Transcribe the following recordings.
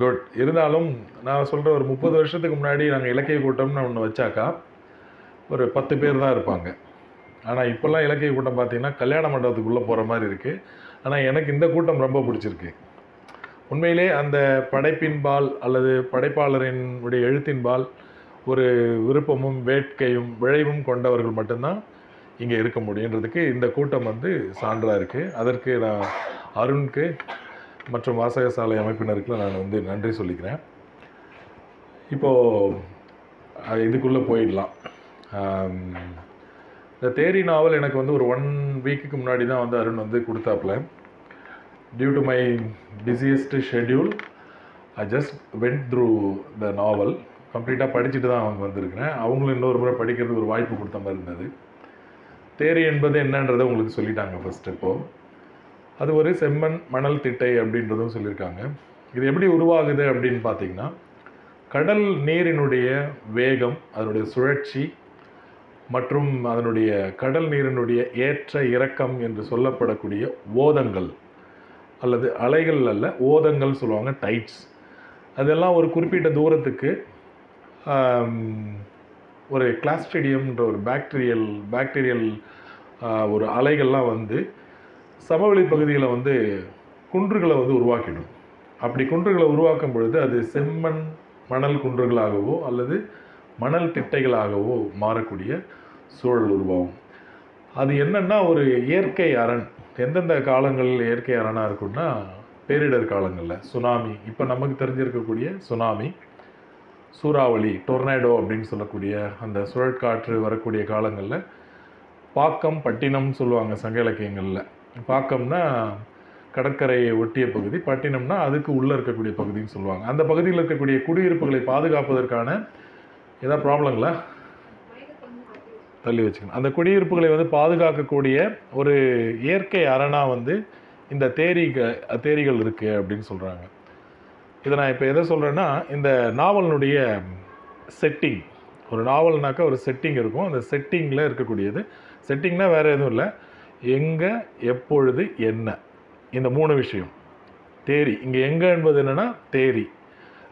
Good இருந்தாலும் நான் சொல்கிற ஒரு முப்பது வருஷத்துக்கு முன்னாடி நாங்கள் இலக்கிய கூட்டம்னு ஒன்று வச்சாக்கா ஒரு பத்து பேர் தான் இருப்பாங்க. ஆனால் இப்போல்லாம் இலக்கிய கூட்டம் பார்த்திங்கன்னா கல்யாண மண்டபத்துக்குள்ளே போகிற மாதிரி இருக்குது ஆனால் எனக்கு இந்த கூட்டம் ரொம்ப பிடிச்சிருக்கு. உண்மையிலே அந்த படைப்பின்பால் அல்லது படைப்பாளரினுடைய எழுத்தின்பால் ஒரு விருப்பமும் வேட்கையும் விழைவும் கொண்டவர்கள் மட்டும்தான் இங்கே இருக்க முடியுன்றதுக்கு இந்த கூட்டம் வந்து சான்றாக இருக்குது அதற்கு நான் அருணுக்கு மற்றும் வாசகசாலை அமைப்பினருக்கு நான் வந்து நன்றி சொல்லிக்கிறேன். இப்போது இதுக்குள்ளே போயிடலாம். இந்த தேரி நாவல் எனக்கு வந்து ஒரு ஒன் வீக்குக்கு முன்னாடி தான் வந்து அருண் வந்து கொடுத்தாப்புல. Due to my busiest schedule I just went through the novel கம்ப்ளீட்டாக படிச்சுட்டு தான் அவங்க வந்திருக்கிறேன். அவங்களும் இன்னொரு முறை படிக்கிறதுக்கு ஒரு வாய்ப்பு கொடுத்த மாதிரி இருந்தது. தேரி என்பது என்னன்றதை உங்களுக்கு சொல்லிட்டாங்க ஃபஸ்ட்டு இப்போது அது ஒரு செம்மண் மணல் திட்டை அப்படின்றதும் சொல்லியிருக்காங்க. இது எப்படி உருவாகுது அப்படின்னு பார்த்தீங்கன்னா கடல் நீரினுடைய வேகம் அதனுடைய சுழற்சி மற்றும் அதனுடைய கடல் நீரினுடைய ஏற்ற இறக்கம் என்று சொல்லப்படக்கூடிய ஓதங்கள் அல்லது அலைகள் அல்ல ஓதங்கள் சொல்லுவாங்க டைட்ஸ். அதெல்லாம் ஒரு குறிப்பிட்ட தூரத்துக்கு ஒரு கிளாஸ்ட்ரிடியம்ன்ற ஒரு பாக்டீரியல் பாக்டீரியல் ஒரு அலைகள்லாம் வந்து சமவெளி பகுதியில் வந்து குன்றுகளை வந்து உருவாக்கிடும். அப்படி குன்றுகளை உருவாக்கும் பொழுது அது செம்மண் மணல் குன்றுகளாகவோ அல்லது மணல் திட்டைகளாகவோ மாறக்கூடிய சூழல் உருவாகும். அது என்னன்னா ஒரு இயற்கை அரண். எந்தெந்த காலங்களில் இயற்கை அரணாக இருக்கும்னா பேரிடர் காலங்களில். சுனாமி. இப்போ நமக்கு தெரிஞ்சிருக்கக்கூடிய சுனாமி சூறாவளி டொர்னேடோ அப்படின்னு சொல்லக்கூடிய அந்த சுழற்காற்று வரக்கூடிய காலங்களில் பாக்கம் பட்டினம் சொல்லுவாங்க சங்க இலக்கியங்களில். பாக்கம்னா கடற்கரையை ஒட்டிய பகுதி பட்டினம்னா அதுக்கு உள்ளே இருக்கக்கூடிய பகுதின்னு சொல்லுவாங்க. அந்த பகுதியில் இருக்கக்கூடிய குடியிருப்புகளை பாதுகாப்பதற்கான ஏதாவது ப்ராப்ளங்களா தள்ளி வச்சுக்கணும். அந்த குடியிருப்புகளை வந்து பாதுகாக்கக்கூடிய ஒரு இயற்கை அரணாக வந்து இந்த தேரிக தேரிகள் இருக்குது அப்படின்னு சொல்கிறாங்க இதை நான் இப்போ எதை சொல்கிறேன்னா இந்த நாவலினுடைய செட்டிங் ஒரு நாவல்னாக்கா ஒரு செட்டிங் இருக்கும். அந்த செட்டிங்கில் இருக்கக்கூடியது. செட்டிங்னால் வேறு எதுவும் இல்லை. எங்கே எப்பொழுது என்ன? இந்த மூணு விஷயம். தேரி. இங்கே எங்கே என்பது என்னென்னா தேரி.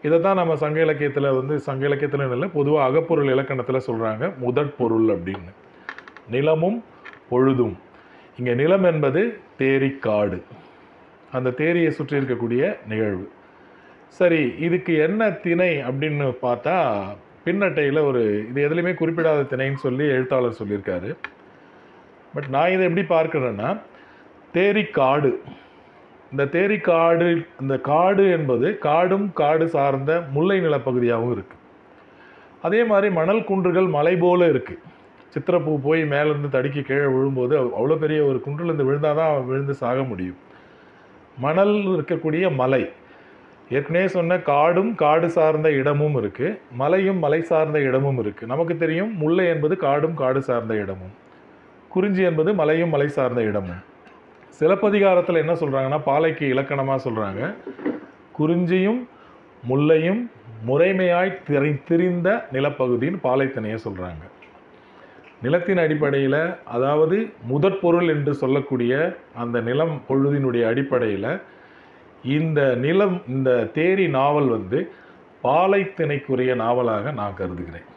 இதை தான் நம்ம சங்க இலக்கியத்தில் வந்து சங்க இலக்கியத்தில் இல்லை பொதுவாக அகப்பொருள் இலக்கணத்தில் சொல்கிறாங்க முதற் பொருள் அப்படின்னு. நிலமும் பொழுதும். இங்கே நிலம் என்பது தேரிக்காடு. அந்த தேரியை சுற்றி இருக்கக்கூடிய நிகழ்வு. சரி இதுக்கு என்ன திணை அப்படின்னு பார்த்தா பின்னட்டையில் ஒரு இது எதுலேயுமே குறிப்பிடாத திணைன்னு சொல்லி எழுத்தாளர் சொல்லியிருக்காரு. பட் நான் இதை எப்படி பார்க்குறேன்னா தேரிக்காடு. இந்த தேரிக்காடு இந்த காடு என்பது காடும் காடு சார்ந்த முல்லை நிலப்பகுதியாகவும் இருக்குது அதே மாதிரி மணல் குன்றுகள் மலை போல் இருக்குது சித்திரப்பூ போய் மேலேருந்து தடுக்கி கீழே விழும்போது அவ்வளோ பெரிய ஒரு குன்றுலேருந்து விழுந்தால் தான் விழுந்து சாக முடியும். மணல் இருக்கக்கூடிய மலை. ஏற்கனவே சொன்ன காடும் காடு சார்ந்த இடமும் இருக்குது மலையும் மலை சார்ந்த இடமும் இருக்குது நமக்கு தெரியும் முல்லை என்பது காடும் காடு சார்ந்த இடமும். குறிஞ்சி என்பது மலையும் மலை சார்ந்த இடமும். சிலப்பதிகாரத்தில் என்ன சொல்கிறாங்கன்னா பாலைக்கு இலக்கணமாக சொல்கிறாங்க குறிஞ்சியும் முல்லையும் முறைமையாய் திரை திரிந்த நிலப்பகுதின்னு பாலைத்தனையை சொல்கிறாங்க நிலத்தின் அடிப்படையில் அதாவது முதற்பொருள் என்று சொல்லக்கூடிய அந்த நிலம் பொழுதினுடைய அடிப்படையில் இந்த நிலம் இந்த தேரி நாவல் வந்து பாலைத்திணைக்குரிய நாவலாக நான் கருதுகிறேன்.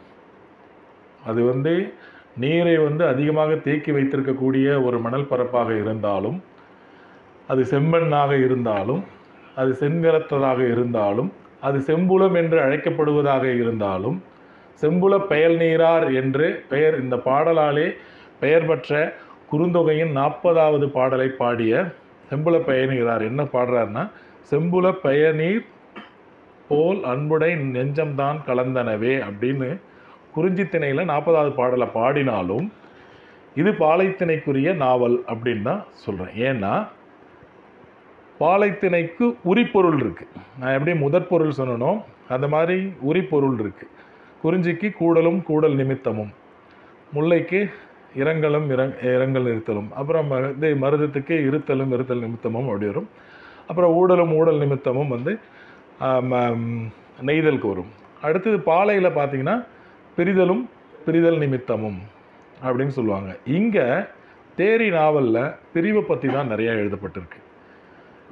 அது வந்து நீரை வந்து அதிகமாக தேக்கி வைத்திருக்கக்கூடிய ஒரு மணல் பரப்பாக இருந்தாலும் அது செம்மண்ணாக இருந்தாலும் அது செந்நிறத்ததாக இருந்தாலும் அது செம்புலம் என்று அழைக்கப்படுவதாக இருந்தாலும் செம்புல பெயல் நீரார் என்று பெயர் இந்த பாடலாலே பெயர் பெற்ற குறுந்தொகையின் நாற்பதாவது பாடலை பாடிய செம்புல பயணிகிறார் என்ன பாடுறாருன்னா செம்புல பயனீர் போல் அன்புடை நெஞ்சம்தான் கலந்தனவே அப்படின்னு குறிஞ்சித்திணையில் நாற்பதாவது பாடலை பாடினாலும் இது பாலைத்திணைக்குரிய நாவல் அப்படின்னு தான் சொல்கிறேன் ஏன்னா பாலைத்திணைக்கு உரிப்பொருள் இருக்குது நான் எப்படி முதற்பொருள் சொன்னனோ அந்த மாதிரி உரிப்பொருள் இருக்குது குறிஞ்சிக்கு கூடலும் கூடல் நிமித்தமும். முல்லைக்கு இரங்கலும் இறங் இரங்கல் நிறுத்தலும். அப்புறம் இது மருதத்துக்கு இருத்தலும் இருத்தல் நிமித்தமும் அப்படி வரும். அப்புறம் ஊடலும் ஊடல் நிமித்தமும் வந்து நெய்தலுக்கு வரும். அடுத்தது பாலையில் பார்த்திங்கன்னா பிரிதலும் பிரிதல் நிமித்தமும் அப்படின்னு சொல்லுவாங்க. இங்கே தேரி நாவலில் பிரிவை பற்றி தான் நிறையா எழுதப்பட்டிருக்கு.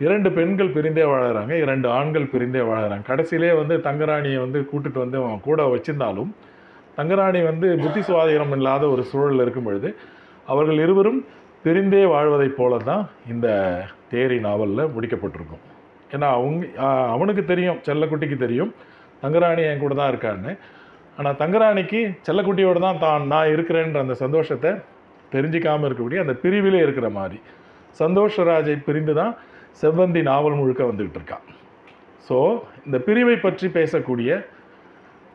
இரண்டு பெண்கள் பிரிந்தே வாழறாங்க இரண்டு ஆண்கள் பிரிந்தே வாழறாங்க. கடைசியிலே வந்து தங்கராணியை வந்து கூட்டுட்டு வந்து அவன் கூட வச்சிருந்தாலும் தங்கராணி வந்து புத்தி சுவாதீனம் இல்லாத ஒரு சூழலில் இருக்கும் பொழுது அவர்கள் இருவரும் பிரிந்தே வாழ்வதைப் போல தான் இந்த தேரி நாவலில் முடிக்கப்பட்டிருக்கும். ஏன்னா அவங்க அவனுக்கு தெரியும் செல்லக்குட்டிக்கு தெரியும் தங்கராணி என் கூட தான் இருக்கான்னு. ஆனால் தங்கராணிக்கு செல்லக்குட்டியோடு தான் தான் நான் இருக்கிறேன்ற அந்த சந்தோஷத்தை தெரிஞ்சிக்காமல் இருக்கக்கூடிய அந்த பிரிவிலே இருக்கிற மாதிரி. சந்தோஷராஜை பிரிந்து தான் செவ்வந்தி நாவல் முழுக்க வந்துக்கிட்டு இருக்கான் ஸோ இந்த பிரிவை பற்றி பேசக்கூடிய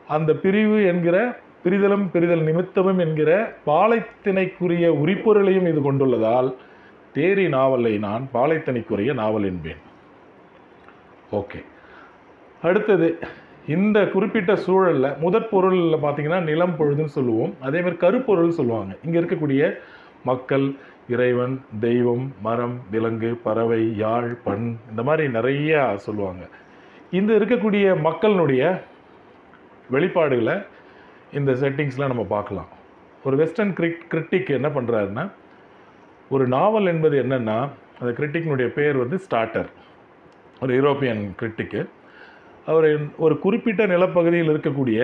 அந்த பிரிவு என்கிற பிரிதலும் பிரிதல் நிமித்தமும் என்கிற பாலைத்திணைக்குரிய உரிப்பொருளையும் இது கொண்டுள்ளதால் தேரி நாவலை நான் பாலைத்திணைக்குரிய நாவல் என்பேன். ஓகே அடுத்தது இந்த குறிப்பிட்ட சூழலில் முதற் பொருளில் பார்த்தீங்கன்னா நிலம் பொழுதுன்னு சொல்லுவோம். அதே மாதிரி கருப்பொருள் சொல்லுவாங்க. இங்கே இருக்கக்கூடிய மக்கள் இறைவன் தெய்வம் மரம் விலங்கு பறவை யாழ் பண் இந்த மாதிரி நிறையா சொல்லுவாங்க. இந்த இருக்கக்கூடிய மக்களினுடைய வெளிப்பாடுகளை இந்த செட்டிங்ஸ்லாம் நம்ம பார்க்கலாம். ஒரு வெஸ்டர்ன் கிரிக் கிரிட்டிக் என்ன பண்ணுறாருன்னா ஒரு நாவல் என்பது என்னென்னா அந்த கிரிட்டிக்னுடைய பேர் வந்து ஸ்டார்டர். ஒரு யூரோப்பியன் கிரிட்டிக்கு. அவர் ஒரு குறிப்பிட்ட நிலப்பகுதியில் இருக்கக்கூடிய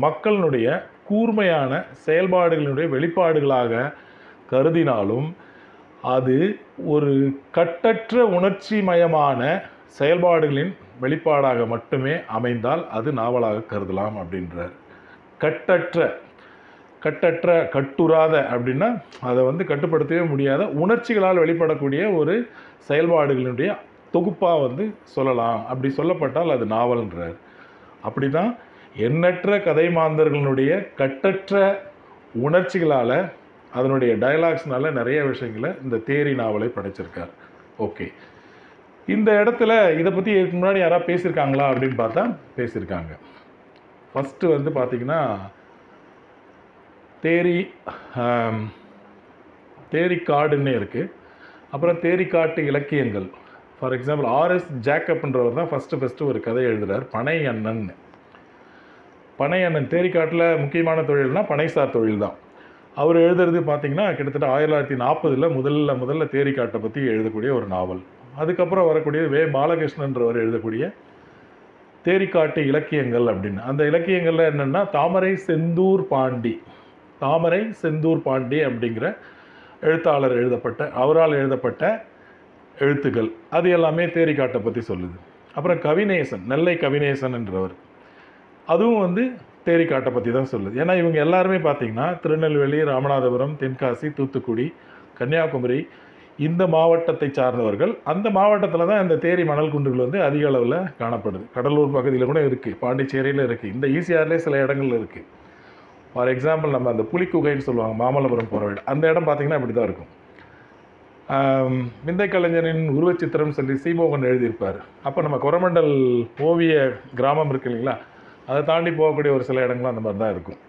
மக்களினுடைய கூர்மையான செயல்பாடுகளினுடைய வெளிப்பாடுகளாக கருதினாலும் அது ஒரு கட்டற்ற உணர்ச்சி மயமான செயல்பாடுகளின் வெளிப்பாடாக மட்டுமே அமைந்தால் அது நாவலாக கருதலாம் அப்படின்றார். கட்டற்ற கட்டற்ற கட்டுறாத அப்படின்னா அதை வந்து கட்டுப்படுத்தவே முடியாத உணர்ச்சிகளால் வெளிப்படக்கூடிய ஒரு செயல்பாடுகளினுடைய தொகுப்பாக வந்து சொல்லலாம். அப்படி சொல்லப்பட்டால் அது நாவல்ன்றார். அப்படி தான் எண்ணற்ற கதை மாந்தர்களுடைய கட்டற்ற உணர்ச்சிகளால் அதனுடைய டயலாக்ஸ்னால நிறைய விஷயங்களை இந்த தேரி நாவலை படைச்சிருக்கார். ஓகே. இந்த இடத்துல இதை பற்றி இதுக்கு முன்னாடி யாராவது பேசியிருக்காங்களா அப்படின்னு பார்த்தா பேசியிருக்காங்க. ஃபஸ்ட்டு வந்து பார்த்திங்கன்னா தேரி தேரிக்காடுன்னு இருக்குது அப்புறம் தேரிக்காட்டு இலக்கியங்கள். ஃபார் எக்ஸாம்பிள் ஆர்எஸ் ஜாக்கப்ன்றவர் தான் ஃபஸ்ட்டு ஃபஸ்ட்டு ஒரு கதை எழுதுகிறார் பனை அண்ணன் பனை அண்ணன் தேரிக்காட்டில் முக்கியமான தொழில்னால் பனைசார் தொழில் தான் அவர் எழுதுறது பார்த்திங்கன்னா கிட்டத்தட்ட ஆயிரத்தி தொள்ளாயிரத்தி நாற்பதில் முதல்ல முதல்ல தேரிக்காட்டை பற்றி எழுதக்கூடிய ஒரு நாவல். அதுக்கப்புறம் வரக்கூடிய வே பாலகிருஷ்ணன்றவர் எழுதக்கூடிய தேரிக்காட்டு இலக்கியங்கள் அப்படின்னு. அந்த இலக்கியங்களில் என்னென்னா தாமரை செந்தூர் பாண்டி. தாமரை செந்தூர் பாண்டி அப்படிங்கிற எழுத்தாளர் எழுதப்பட்ட அவரால் எழுதப்பட்ட எழுத்துக்கள் அது எல்லாமே தேரிக்காட்டை பற்றி சொல்லுது. அப்புறம் கவிநேசன் நெல்லை கவிநேசன் என்றவர். அதுவும் வந்து தேரிக்காட்டை பற்றி தான் சொல்லுது. ஏன்னா இவங்க எல்லாருமே பார்த்திங்கன்னா திருநெல்வேலி ராமநாதபுரம் தென்காசி தூத்துக்குடி கன்னியாகுமரி இந்த மாவட்டத்தை சார்ந்தவர்கள். அந்த மாவட்டத்தில் தான் இந்த தேரி மணல் குன்றுகள் வந்து அதிக அளவில் காணப்படுது. கடலூர் பகுதியில் கூட இருக்குது பாண்டிச்சேரியில் இருக்குது இந்த ஈசிஆர்லேயே சில இடங்கள்ல இருக்குது ஃபார் எக்ஸாம்பிள் நம்ம அந்த புலிக்குகைன்னு சொல்லுவாங்க மாமல்லபுரம் போகிற இடம் அந்த இடம் பார்த்திங்கன்னா இப்படி தான் இருக்கும். விந்தை கலைஞரின் உருவச்சித்திரம் சொல்லி சீமோகன் எழுதியிருப்பார். அப்போ நம்ம கொரமண்டல் ஓவிய கிராமம் இருக்கு இல்லைங்களா? அதை தாண்டி போகக்கூடிய ஒரு சில இடங்களும் அந்த மாதிரி தான் இருக்கும்.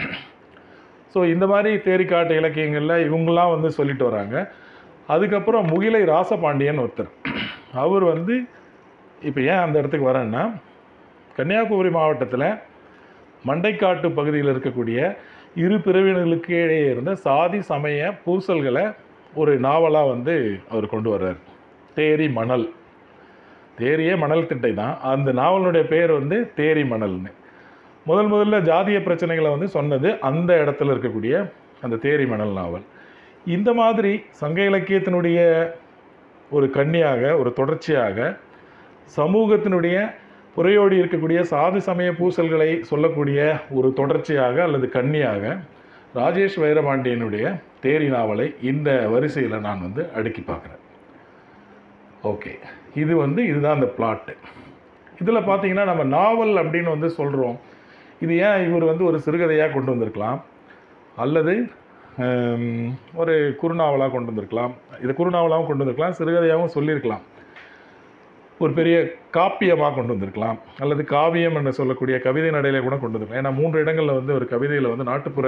ஸோ இந்த மாதிரி தேரிக்காட்டு இலக்கியங்களில் இவங்கெல்லாம் வந்து சொல்லிட்டு வராங்க. அதுக்கப்புறம் முகிலை ராசபாண்டியன் ஒருத்தர். அவர் வந்து இப்போ ஏன் அந்த இடத்துக்கு வரேன்னா கன்னியாகுமரி மாவட்டத்தில் மண்டைக்காட்டு பகுதியில் இருக்கக்கூடிய இரு பிரிவினர்களுக்கு இடையே இருந்த சாதி சமய பூசல்களை ஒரு நாவலாக வந்து அவர் கொண்டு வர்றார். தேரி மணல். தேரியே மணல் திட்டை தான். அந்த நாவலுடைய பேர் வந்து தேரி மணல்னு. முதல் முதல்ல ஜாதிய பிரச்சனைகளை வந்து சொன்னது அந்த இடத்துல இருக்கக்கூடிய அந்த தேரி மணல் நாவல். இந்த மாதிரி சங்க இலக்கியத்தினுடைய ஒரு கன்னியாக ஒரு தொடர்ச்சியாக சமூகத்தினுடைய புறையோடி இருக்கக்கூடிய சாதி சமய பூசல்களை சொல்லக்கூடிய ஒரு தொடர்ச்சியாக அல்லது கண்ணியாக ராஜேஷ் வைரபாண்டியனுடைய தேரி நாவலை இந்த வரிசையில் நான் வந்து அடுக்கி பார்க்குறேன். ஓகே. இது வந்து இதுதான் அந்த பிளாட்டு இதில் பார்த்தீங்கன்னா நம்ம நாவல் அப்படின்னு வந்து சொல்கிறோம் இது ஏன் இவர் வந்து ஒரு சிறுகதையாக கொண்டு வந்திருக்கலாம்? அல்லது ஒரு குறுநாவலாக கொண்டு வந்திருக்கலாம்? இது குறுநாவலாகவும் கொண்டு வந்திருக்கலாம் சிறுகதையாகவும் சொல்லியிருக்கலாம். ஒரு பெரிய காப்பியமாக கொண்டு வந்திருக்கலாம். அல்லது காவியம் என்று சொல்லக்கூடிய கவிதை நடையில கூட கொண்டு வந்திருக்கலாம். ஏன்னா மூன்று இடங்களில் வந்து ஒரு கவிதையில் வந்து நாட்டுப்புற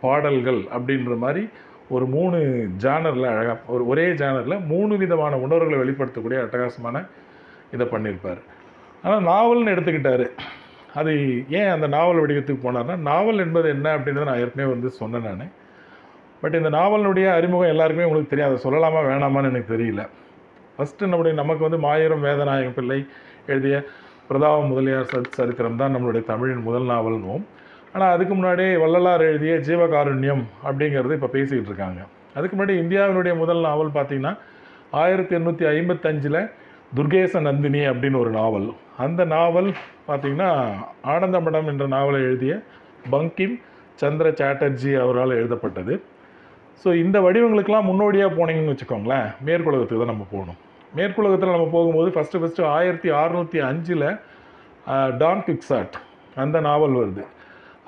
பாடல்கள் அப்படின்ற மாதிரி ஒரு மூணு ஜானரில் அழகாக ஒரு ஒரே ஜானரில் மூணு விதமான உணர்வுகளை வெளிப்படுத்தக்கூடிய அட்டகாசமான இதை பண்ணியிருப்பார். ஆனால் நாவல்னு எடுத்துக்கிட்டார். அது ஏன் அந்த நாவல் வடிவத்துக்கு போனார்னா நாவல் என்பது என்ன அப்படின்றத நான் ஏற்கனவே வந்து சொன்னேன் நான். பட் இந்த நாவலினுடைய அறிமுகம் எல்லாருக்குமே உங்களுக்கு தெரியாது அதை சொல்லலாமா வேணாமான்னு எனக்கு தெரியல. ஃபஸ்ட்டு நம்முடைய நமக்கு வந்து மாயிரம் வேதநாயகம் பிள்ளை எழுதிய பிரதாப முதலியார் சத் சரித்திரம் தான் நம்மளுடைய தமிழின் முதல் நாவல்னுவோம். ஆனால் அதுக்கு முன்னாடியே வள்ளலார் எழுதிய ஜீவகாருண்யம் அப்படிங்கிறது இப்போ பேசிக்கிட்டு இருக்காங்க. அதுக்கு முன்னாடி இந்தியாவினுடைய முதல் நாவல் பார்த்திங்கன்னா ஆயிரத்தி எண்ணூற்றி ஐம்பத்தஞ்சில் துர்கேச நந்தினி அப்படின்னு ஒரு நாவல். அந்த நாவல் பார்த்தீங்கன்னா ஆனந்தமடம் என்ற நாவலை எழுதிய பங்கிம் சந்திர சாட்டர்ஜி அவரால் எழுதப்பட்டது. ஸோ இந்த வடிவங்களுக்கெல்லாம் முன்னோடியாக போனீங்கன்னு வச்சுக்கோங்களேன் மேற்குலகத்துக்கு தான் நம்ம போகணும். மேற்குலகத்தில் நம்ம போகும்போது ஃபஸ்ட்டு ஃபஸ்ட்டு ஆயிரத்தி அறநூற்றி அஞ்சில் டான் கிக்ஸாட் அந்த நாவல் வருது.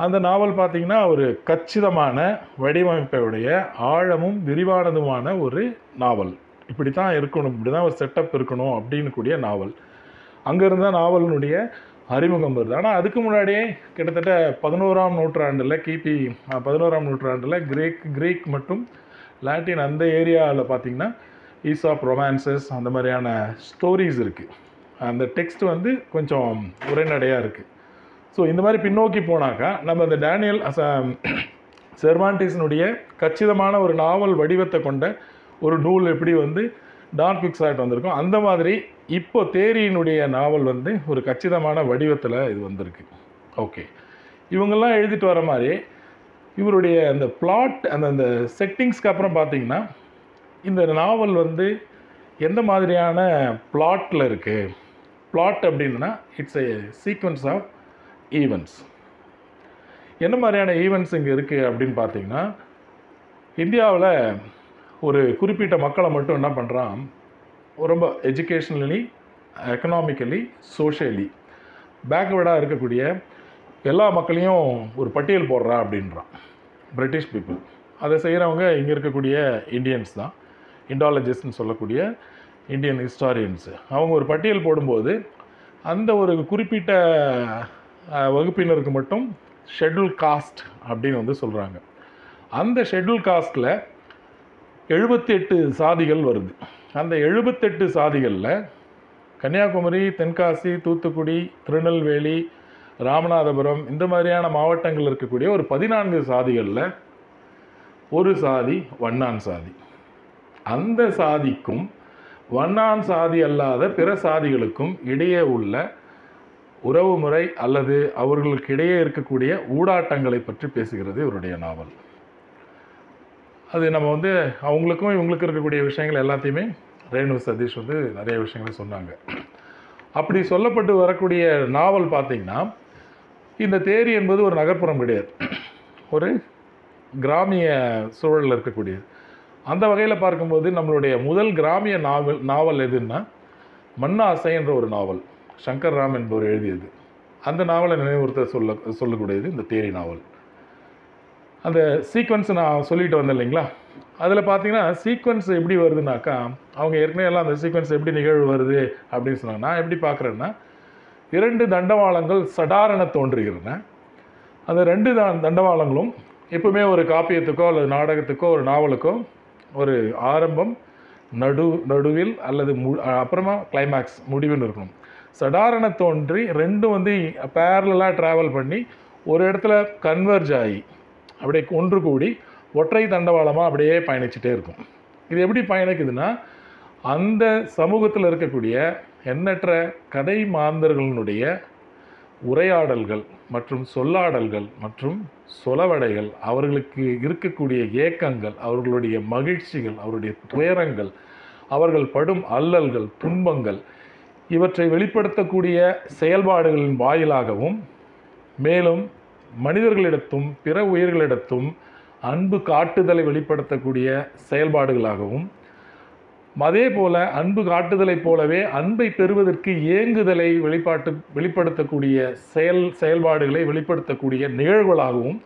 அந்த நாவல் பார்த்திங்கன்னா ஒரு கச்சிதமான வடிவமைப்பையுடைய ஆழமும் விரிவானதுமான ஒரு நாவல். இப்படி தான் இருக்கணும் இப்படி தான் ஒரு செட்டப் இருக்கணும் அப்படின்னு கூடிய நாவல். அங்கேருந்த நாவலினுடைய அறிமுகம் வருது. ஆனால் அதுக்கு முன்னாடியே கிட்டத்தட்ட பதினோராம் நூற்றாண்டில் கிபி பதினோராம் நூற்றாண்டில் கிரேக் கிரீக் மற்றும் லாட்டின் அந்த ஏரியாவில் பார்த்திங்கன்னா ஈசாப் ரொமான்சஸ் அந்த மாதிரியான ஸ்டோரிஸ் இருக்குது அந்த டெக்ஸ்ட் வந்து கொஞ்சம் உரைநடையாக இருக்குது ஸோ இந்த மாதிரி பின்னோக்கி போனாக்கா நம்ம இந்த டேனியல் செர்வான்டிஸினுடைய கச்சிதமான ஒரு நாவல் வடிவத்தை கொண்ட ஒரு நூல் எப்படி வந்து டான் பிக்ஸாட் வந்திருக்கும் அந்த மாதிரி இப்போ தேரியினுடைய நாவல் வந்து ஒரு கச்சிதமான வடிவத்தில் இது வந்திருக்கு. ஓகே இவங்கெல்லாம் எழுதிட்டு வர மாதிரி இவருடைய அந்த பிளாட் அந்த அந்த செட்டிங்ஸ்க்கு அப்புறம் பார்த்தீங்கன்னா இந்த நாவல் வந்து எந்த மாதிரியான பிளாட்டில் இருக்குது பிளாட் அப்படின்னா it's a sequence of events என்ன மாதிரியான ஈவெண்ட்ஸ் இங்கே இருக்குது அப்படின்னு பார்த்தீங்கன்னா இந்தியாவில் ஒரு குறிப்பிட்ட மக்களை மட்டும் என்ன பண்ணுறான் ரொம்ப எஜுகேஷ்னலி எக்கனாமிக்கலி சோஷியலி பேக்வேர்டாக இருக்கக்கூடிய எல்லா மக்களையும் ஒரு பட்டியல் போடுறா அப்படின்றான். பிரிட்டிஷ் பீப்புள் அதை செய்கிறவங்க இங்கே இருக்கக்கூடிய இந்தியன்ஸ் தான். இண்டாலஜிஸ்ட்னு சொல்லக்கூடிய இந்தியன் ஹிஸ்டாரியன்ஸு அவங்க ஒரு பட்டியல் போடும்போது அந்த ஒரு குறிப்பிட்ட வகுப்பினருக்கு மட்டும் ஷெட்யூல் காஸ்ட் அப்படின்னு வந்து சொல்கிறாங்க அந்த ஷெட்யூல் காஸ்ட்டில் எழுபத்தி எட்டு சாதிகள் வருது. அந்த எழுபத்தெட்டு சாதிகளில் கன்னியாகுமரி தென்காசி தூத்துக்குடி திருநெல்வேலி ராமநாதபுரம் இந்த மாதிரியான மாவட்டங்கள் இருக்கக்கூடிய ஒரு பதினான்கு சாதிகளில் ஒரு சாதி வண்ணான் சாதி. அந்த சாதிக்கும் வண்ணான் சாதி அல்லாத பிற சாதிகளுக்கும் இடையே உள்ள உறவுமுறை அல்லது அவர்களுக்கு இடையே இருக்கக்கூடிய ஊடாட்டங்களை பற்றி பேசுகிறது இவருடைய நாவல். அது நம்ம வந்து அவங்களுக்கும் இவங்களுக்கு இருக்கக்கூடிய விஷயங்கள் எல்லாத்தையுமே ரேணு சதீஷ் வந்து நிறைய விஷயங்களை சொன்னாங்க. அப்படி சொல்லப்பட்டு வரக்கூடிய நாவல் பார்த்தீங்கன்னா இந்த தேரி என்பது ஒரு நகர்ப்புறம் கிடையாது. ஒரு கிராமிய சூழலில் இருக்கக்கூடியது. அந்த வகையில் பார்க்கும்போது நம்மளுடைய முதல் கிராமிய நாவல் நாவல் எதுன்னா மண்ணாசை என்ற ஒரு நாவல். சங்கர் ராம் என்பவர் எழுதியது. அந்த நாவலை நினைவுறுத்த சொல்ல சொல்லக்கூடியது இந்த தேரி நாவல். அந்த சீக்வன்ஸ் நான் சொல்லிட்டு வந்தேன் இல்லைங்களா? அதில் பார்த்தீங்கன்னா சீக்வன்ஸ் எப்படி வருதுனாக்கா அவங்க ஏற்கனவே எல்லாம் அந்த சீக்வன்ஸ் எப்படி நிகழ்வு வருது அப்படின்னு சொன்னாங்க. நான் எப்படி பார்க்குறேன்னா இரண்டு தண்டவாளங்கள் சடாரண தோன்றுகிறன அந்த ரெண்டு தண்டவாளங்களும் எப்பவுமே ஒரு காப்பியத்துக்கோ அல்லது நாடகத்துக்கோ ஒரு நாவலுக்கோ ஒரு ஆரம்பம் நடு நடுவில் அல்லது மு அப்புறமா கிளைமேக்ஸ் முடிவுன்னு இருக்கணும். சடாரண தோன்றி ரெண்டும் வந்து பேரலாக ட்ராவல் பண்ணி ஒரு இடத்துல கன்வர்ஜ் ஆகி அப்படியே ஒன்று கூடி ஒற்றை தண்டவாளமாக அப்படியே பயணிச்சுட்டே இருக்கும். இது எப்படி பயணிக்குதுன்னா அந்த சமூகத்தில் இருக்கக்கூடிய எண்ணற்ற கதை மாந்தர்களினுடைய உரையாடல்கள் மற்றும் சொல்லாடல்கள் மற்றும் சொலவடைகள் அவர்களுக்கு இருக்கக்கூடிய ஏக்கங்கள் அவர்களுடைய மகிழ்ச்சிகள் அவருடைய துயரங்கள் அவர்கள் படும் அல்லல்கள் துன்பங்கள் இவற்றை வெளிப்படுத்தக்கூடிய செயல்பாடுகளின் வாயிலாகவும் மேலும் மனிதர்களிடத்தும் பிற உயிர்களிடத்தும் அன்பு காட்டுதலை வெளிப்படுத்தக்கூடிய செயல்பாடுகளாகவும் அதே போல அன்பு காட்டுதலைப் போலவே அன்பை பெறுவதற்கு ஏங்குதலை வெளிப்பாட்டு வெளிப்படுத்தக்கூடிய செயல் செயல்பாடுகளை வெளிப்படுத்தக்கூடிய நிகழ்வுகளாகவும்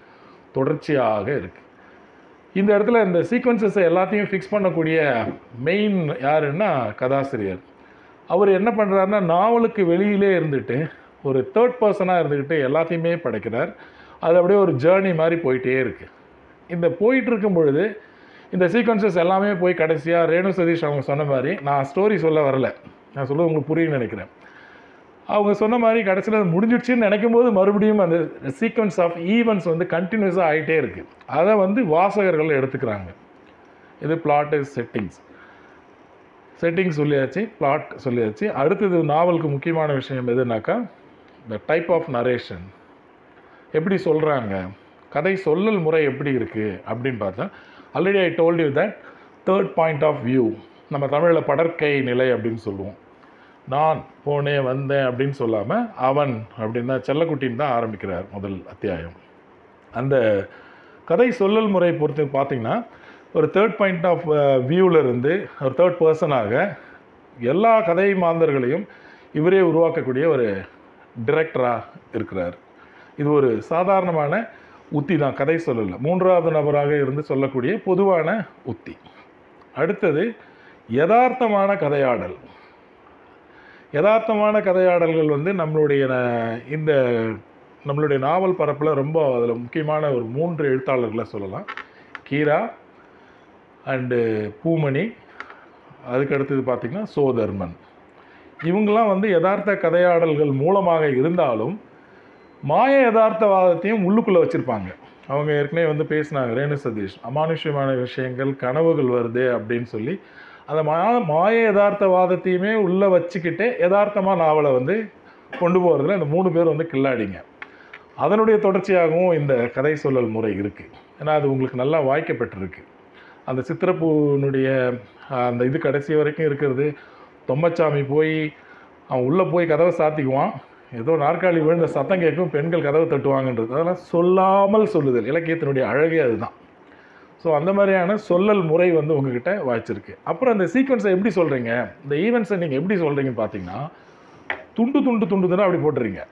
தொடர்ச்சியாக இருக்குது இந்த இடத்துல இந்த சீக்வன்சஸை எல்லாத்தையும் ஃபிக்ஸ் பண்ணக்கூடிய மெயின் யாருன்னா கதாசிரியர். அவர் என்ன பண்ணுறாருன்னா நாவலுக்கு வெளியிலே இருந்துட்டு ஒரு தேர்ட் பர்சனாக இருந்துக்கிட்டு எல்லாத்தையுமே படைக்கிறார். அது அப்படியே ஒரு ஜேர்னி மாதிரி போயிட்டே இருக்குது இந்த போயிட்டுருக்கும் பொழுது இந்த சீக்வன்சஸ் எல்லாமே போய் கடைசியாக ரேணு சதீஷ் அவங்க சொன்ன மாதிரி நான் ஸ்டோரி சொல்ல வரல. நான் சொல்ல உங்களுக்கு புரியுன்னு நினைக்கிறேன். அவங்க சொன்ன மாதிரி கடைசியில் அது முடிஞ்சிடுச்சுன்னு நினைக்கும் போது மறுபடியும் அந்த சீக்வன்ஸ் ஆஃப் ஈவெண்ட்ஸ் வந்து கண்டினியூஸாக ஆகிட்டே இருக்குது அதை வந்து வாசகர்கள் எடுத்துக்கிறாங்க. இது பிளாட் செட்டிங்ஸ் செட்டிங் சொல்லியாச்சு பிளாட் சொல்லியாச்சு. அடுத்தது நாவலுக்கு முக்கியமான விஷயம் எதுனாக்கா இந்த டைப் ஆஃப் நரேஷன் எப்படி சொல்கிறாங்க கதை சொல்லல் முறை எப்படி இருக்குது அப்படின்னு பார்த்தா already I told you that third point of view நம்ம தமிழில் படற்கை நிலை அப்படின்னு சொல்லுவோம். நான் போனேன் வந்தேன் அப்படின்னு சொல்லாமல் அவன் அப்படின்னா செல்லக்குட்டின்னு தான் ஆரம்பிக்கிறார் முதல் அத்தியாயம். அந்த கதை சொல்லல் முறை பொறுத்து பார்த்தீங்கன்னா ஒரு தேர்ட் பாயிண்ட் ஆஃப் வியூவில் இருந்து ஒரு தேர்ட் பர்சனாக எல்லா கதை மாந்தர்களையும் இவரே உருவாக்கக்கூடிய ஒரு டிரெக்டராக இருக்கிறார். இது ஒரு சாதாரணமான உத்தி தான் கதை சொல்லலை. மூன்றாவது நபராக இருந்து சொல்லக்கூடிய பொதுவான உத்தி. அடுத்தது யதார்த்தமான கதையாடல். யதார்த்தமான கதையாடல்கள் வந்து நம்மளுடைய இந்த நம்மளுடைய நாவல் பரப்பில் ரொம்ப அதில் முக்கியமான ஒரு மூன்று எழுத்தாளர்களை சொல்லலாம். கீரா அண்டு பூமணி அதுக்கு அடுத்தது பார்த்திங்கன்னா சோதர்மன். இவங்கெல்லாம் வந்து யதார்த்த கதையாடல்கள் மூலமாக இருந்தாலும் மாய யதார்த்தவாதத்தையும் உள்ளுக்குள்ளே வச்சுருப்பாங்க. அவங்க ஏற்கனவே வந்து பேசினாங்க ரேணு சதீஷ் அமானுஷ்யமான விஷயங்கள் கனவுகள் வருது அப்படின்னு சொல்லி. அந்த மா மாய யதார்த்தவாதத்தையுமே உள்ளே வச்சுக்கிட்டே யதார்த்தமாக நாவலை வந்து கொண்டு போகிறதுல இந்த மூணு பேர் வந்து கில்லாடிங்க. அதனுடைய தொடர்ச்சியாகவும் இந்த கதை சொல்லல் முறை இருக்குது ஏன்னா அது உங்களுக்கு நல்லா வாய்க்கப்பட்டிருக்கு. அந்த சித்திரப்பூனுடைய அந்த இது கடைசி வரைக்கும் இருக்கிறது. தொம்மச்சாமி போய் அவன் உள்ளே போய் கதவை சாத்திக்குவான். ஏதோ நாற்காலி விழுந்த சத்தம் கேட்கும் பெண்கள் கதவை தட்டுவாங்கன்றது. அதெல்லாம் சொல்லாமல் சொல்லுதல். இலக்கியத்தினுடைய அழகே அதுதான். ஸோ அந்த மாதிரியான சொல்லல் முறை வந்து உங்ககிட்ட வாய்ச்சிருக்கு. அப்புறம் அந்த சீக்வன்ஸை எப்படி சொல்கிறீங்க இந்த ஈவெண்ட்ஸை நீங்கள் எப்படி சொல்கிறீங்கன்னு பார்த்தீங்கன்னா துண்டு துண்டு துண்டு துண்டு அப்படி போட்டுறீங்க.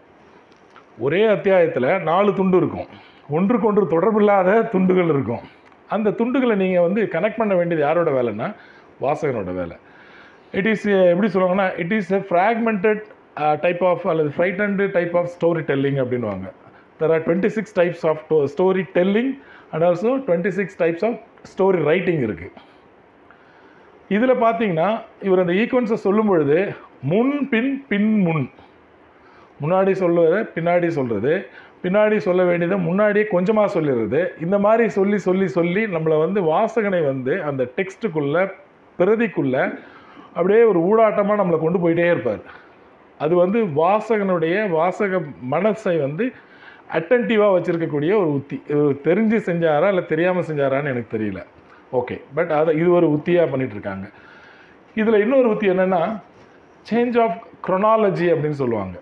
ஒரே அத்தியாயத்தில் நாலு துண்டு இருக்கும். ஒன்றுக்கொன்று தொடர்பில்லாத துண்டுகள் இருக்கும். அந்த துண்டுகளை நீங்கள் வந்து கனெக்ட் பண்ண வேண்டியது யாரோட வேலைன்னா வாசகனோட வேலை. இட் இஸ் எப்படி சொல்லுவாங்கன்னா it is a fragmented type of அல்லது frightened type of story telling அப்படின்வாங்க there are twenty six types of story telling and also twenty six types of story writing இருக்குது இதில் பார்த்தீங்கன்னா இவர் அந்த ஈக்வன்ஸை சொல்லும் பொழுது முன் பின் பின் முன். முன்னாடி சொல்லுவதை பின்னாடி சொல்கிறது பின்னாடி சொல்ல வேண்டியதை முன்னாடியே கொஞ்சமாக சொல்லிடுறது. இந்த மாதிரி சொல்லி சொல்லி சொல்லி நம்மளை வந்து வாசகனை வந்து அந்த டெக்ஸ்ட்டுக்குள்ளே பிரதிக்குள்ளே அப்படியே ஒரு ஊடாட்டமாக நம்மளை கொண்டு போயிட்டே இருப்பார். அது வந்து வாசகனுடைய வாசக மனசை வந்து அட்டன்டிவாக வச்சுருக்கக்கூடிய ஒரு உத்தி. தெரிஞ்சு செஞ்சாரா இல்லை தெரியாமல் செஞ்சாரான்னு எனக்கு தெரியல. ஓகே பட் அதை இது ஒரு உத்தியாக பண்ணிகிட்ருக்காங்க இதில் இன்னொரு உத்தி என்னென்னா சேஞ்ச் ஆஃப் க்ரொனாலஜி அப்படின்னு சொல்லுவாங்க.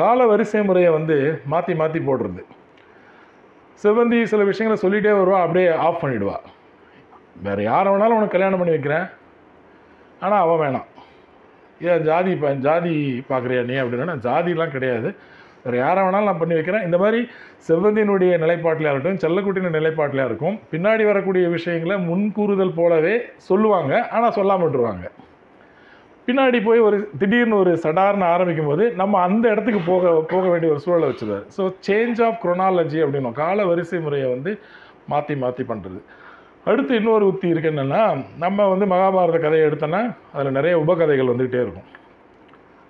கால வரிசை முறையை வந்து மாற்றி மாற்றி போடுறது. சிவந்தி சில விஷயங்களை சொல்லிகிட்டே வருவா அப்படியே ஆஃப் பண்ணிவிடுவா வேறு யாரை வேணாலும் உனக்கு கல்யாணம் பண்ணி வைக்கிறேன். ஆனால் அவன் வேணாம். ஏன் ஜாதி பா ஜாதி பார்க்குறியா நீ அப்படின்னா ஜாதிலாம் கிடையாது. வேறு யாரை வேணாலும் நான் பண்ணி வைக்கிறேன். இந்த மாதிரி செவ்வந்தியினுடைய நிலைப்பாட்டில் இருக்கட்டும் செல்லக்குட்டியின் நிலைப்பாட்டில் இருக்கும் பின்னாடி வரக்கூடிய விஷயங்களை முன்கூறுதல் போலவே சொல்லுவாங்க ஆனால் சொல்லாம விட்டுருவாங்க. பின்னாடி போய் ஒரு திடீர்னு ஒரு சடார்னு ஆரம்பிக்கும் போது நம்ம அந்த இடத்துக்கு போக போக வேண்டிய ஒரு சூழலை வச்சுது. ஸோ சேஞ்ச் ஆஃப் குரோனாலஜி அப்படின்னும் கால வரிசை முறையை வந்து மாற்றி மாற்றி பண்ணுறது அடுத்து இன்னொரு உத்தி இருக்கு என்னென்னா நம்ம வந்து மகாபாரத கதையை எடுத்தோன்னா அதில் நிறைய உபகதைகள் வந்துக்கிட்டே இருக்கும்.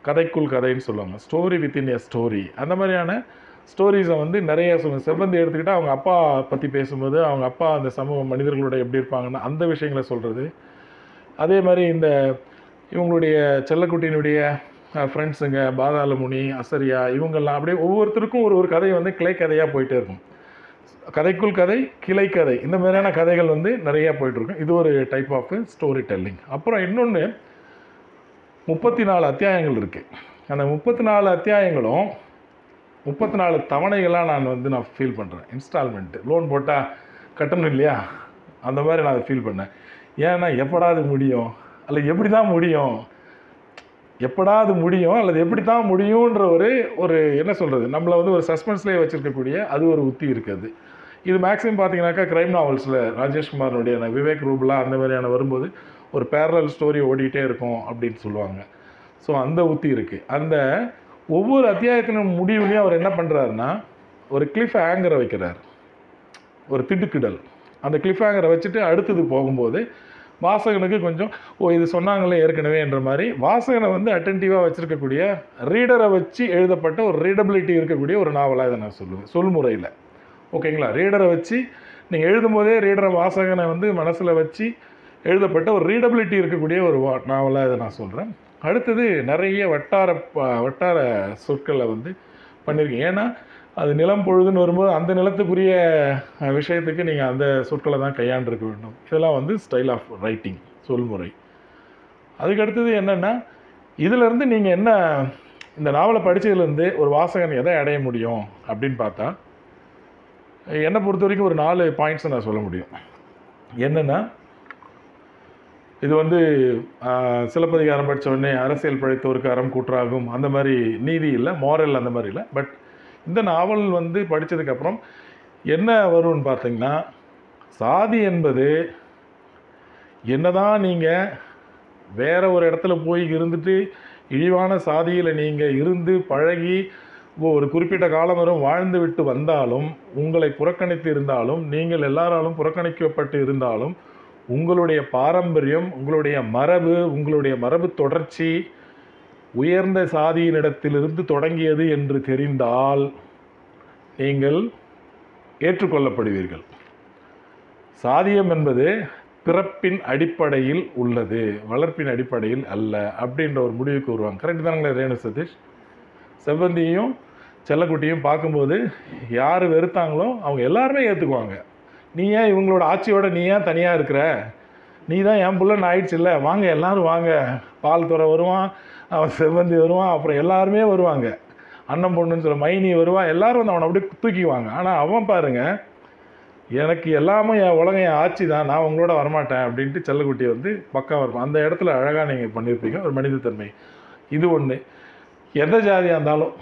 கதைக்குள் கதைன்னு சொல்லுவாங்க. ஸ்டோரி வித்தின் எ ஸ்டோரி அந்த மாதிரியான ஸ்டோரிஸை வந்து நிறைய சொல்லுங்க செவ்வந்தி எடுத்துக்கிட்டால் அவங்க அப்பா பற்றி பேசும்போது அவங்க அப்பா அந்த சமூக மனிதர்களோட எப்படி இருப்பாங்கன்னா அந்த விஷயங்களை சொல்கிறது அதே மாதிரி இந்த இவங்களுடைய செல்லக்குட்டியினுடைய ஃப்ரெண்ட்ஸுங்க பாதாளமுனி அசரியா இவங்கெல்லாம் அப்படியே ஒவ்வொருத்தருக்கும் ஒரு ஒரு கதை வந்து கிளை கதையாக போயிட்டே இருக்கும். கதைக்குள் கதை கிளை கதை இந்த மாதிரியான கதைகள் வந்து நிறையா போயிட்டுருக்கும் இது ஒரு டைப் ஆஃப் ஸ்டோரி டெல்லிங் அப்புறம் இன்னொன்று முப்பத்தி நாலு அத்தியாயங்கள் இருக்குது அந்த முப்பத்தி நாலு அத்தியாயங்களும் முப்பத்தி நாலு தவணைகளாக நான் வந்து நான் ஃபீல் பண்ணுறேன் இன்ஸ்டால்மெண்ட்டு லோன் போட்டால் கட்டணும் இல்லையா? அந்த மாதிரி நான் அதை ஃபீல் பண்ணேன். ஏன்னா எப்படா அது முடியும்? அல்ல எப்படி தான் முடியும்? எப்படா அது முடியும்? அல்லது எப்படி தான் முடியுன்ற ஒரு ஒரு என்ன சொல்கிறது நம்மளை வந்து ஒரு சஸ்பென்ஸ்லேயே வச்சுருக்கக்கூடிய அது ஒரு உத்தி இருக்குது. இது மேக்ஸிமம் பார்த்தீங்கன்னாக்கா க்ரைம் நாவல்ஸில் ராஜேஷ்குமாரனுடைய விவேக் ரூபலா அந்த மாதிரியான வரும்போது ஒரு பேரலல் ஸ்டோரி ஓடிக்கிட்டே இருக்கும் அப்படின்னு சொல்லுவாங்க. ஸோ அந்த உத்தி இருக்குது அந்த ஒவ்வொரு அத்தியாயத்தின் முடிவுலையும் அவர் என்ன பண்ணுறாருன்னா ஒரு கிளிஃப் ஆங்கரை வைக்கிறார். ஒரு திடுக்கிடல். அந்த கிளிஃப் ஆங்கரை வச்சுட்டு அடுத்தது போகும்போது வாசகனுக்கு கொஞ்சம் ஓ இது சொன்னாங்களே ஏற்கனவே என்ற மாதிரி. வாசகனை வந்து அட்டன்டிவாக வச்சுருக்கக்கூடிய ரீடரை வச்சு எழுதப்பட்ட ஒரு ரீடபிலிட்டி இருக்கக்கூடிய ஒரு நாவலாக இதை நான் சொல்லுவேன். சொல்முறையில் ஓகேங்களா? ரீடரை வச்சு நீங்கள் எழுதும்போதே ரீடரை வாசகனை வந்து மனசில் வச்சு எழுதப்பட்ட ஒரு ரீடபிலிட்டி இருக்கக்கூடிய ஒரு வா நாவலாக இதை நான் சொல்கிறேன் அடுத்தது நிறைய வட்டார ப- வட்டார சொற்களை வந்து பண்ணியிருக்கேன். ஏன்னா அது நிலம் பொழுதுன்னு வரும்போது அந்த நிலத்துக்குரிய விஷயத்துக்கு நீங்கள் அந்த சொற்களை தான் கையாண்டிருக்க வேண்டும். இதெல்லாம் வந்து ஸ்டைல் ஆஃப் ரைட்டிங் சொல்முறை. அதுக்கு அடுத்தது என்னென்னா இதிலேருந்து நீங்கள் என்ன இந்த நாவலை படித்ததுலேருந்து ஒரு வாசகன் எதை அடைய முடியும் அப்படின்னு பார்த்தா என்னை பொறுத்த வரைக்கும் ஒரு நாலு பாயிண்ட்ஸை நான் சொல்ல முடியும். என்னென்னா இது வந்து சிலப்பதிகாரம் படித்த உடனே அரசியல் படைத்தோருக்கு அறம் கூற்றாகும் அந்த மாதிரி நீதி இல்லை மாரல் அந்த மாதிரி இல்லை பட் இந்த நாவல் வந்து படித்ததுக்கப்புறம் என்ன வரும்னு பார்த்தீங்கன்னா சாதி என்பது என்னதான் நீங்கள் வேறு ஒரு இடத்துல போய் இருந்துட்டு இழிவான சாதியில் நீங்கள் இருந்து பழகி ஒரு குறிப்பிட்ட காலம் வரும் வாழ்ந்து விட்டு வந்தாலும் உங்களை புறக்கணித்து இருந்தாலும் நீங்கள் எல்லாராலும் புறக்கணிக்கப்பட்டு இருந்தாலும் உங்களுடைய பாரம்பரியம் உங்களுடைய மரபு உங்களுடைய மரபு தொடர்ச்சி உயர்ந்த சாதியினிடத்திலிருந்து தொடங்கியது என்று தெரிந்தால் நீங்கள் ஏற்றுக்கொள்ளப்படுவீர்கள். சாதியம் என்பது பிறப்பின் அடிப்படையில் உள்ளது வளர்ப்பின் அடிப்படையில் அல்ல அப்படின்ற ஒரு முடிவுக்கு வருவாங்க கரெக்ட் தானுங்களே ரேணு சதீஷ்? செவ்வந்தியும் செல்லக்குட்டியும் பார்க்கும்போது யார் வெறுத்தாங்களோ அவங்க எல்லாருமே ஏற்றுக்குவாங்க நீ ஏன் இவங்களோட ஆட்சியோட நீ ஏன் தனியாக இருக்கிற? நீ தான் என் புள்ளன்னு ஆயிடுச்சு இல்லை. வாங்க எல்லாரும் வாங்க. பால் துறை வருவான் அவன் செவ்வந்தி வருவான் அப்புறம் எல்லாருமே வருவாங்க. அண்ணன் பொண்ணுன்னு சொல்ல மைனி வருவான் எல்லாரும் வந்து அவனை அப்படியே தூக்கிக்குவாங்க. ஆனால் அவன் பாருங்க எனக்கு எல்லாமே என் உலகம் என் ஆட்சி தான் நான் உங்களோட வரமாட்டேன் அப்படின்ட்டு செல்லக்குட்டி வந்து பக்கம் இருப்பான் அந்த இடத்துல அழகாக நீங்கள் பண்ணியிருப்பீங்க ஒரு மனிதத்தன்மை இது ஒன்று எந்த ஜாதியாக இருந்தாலும்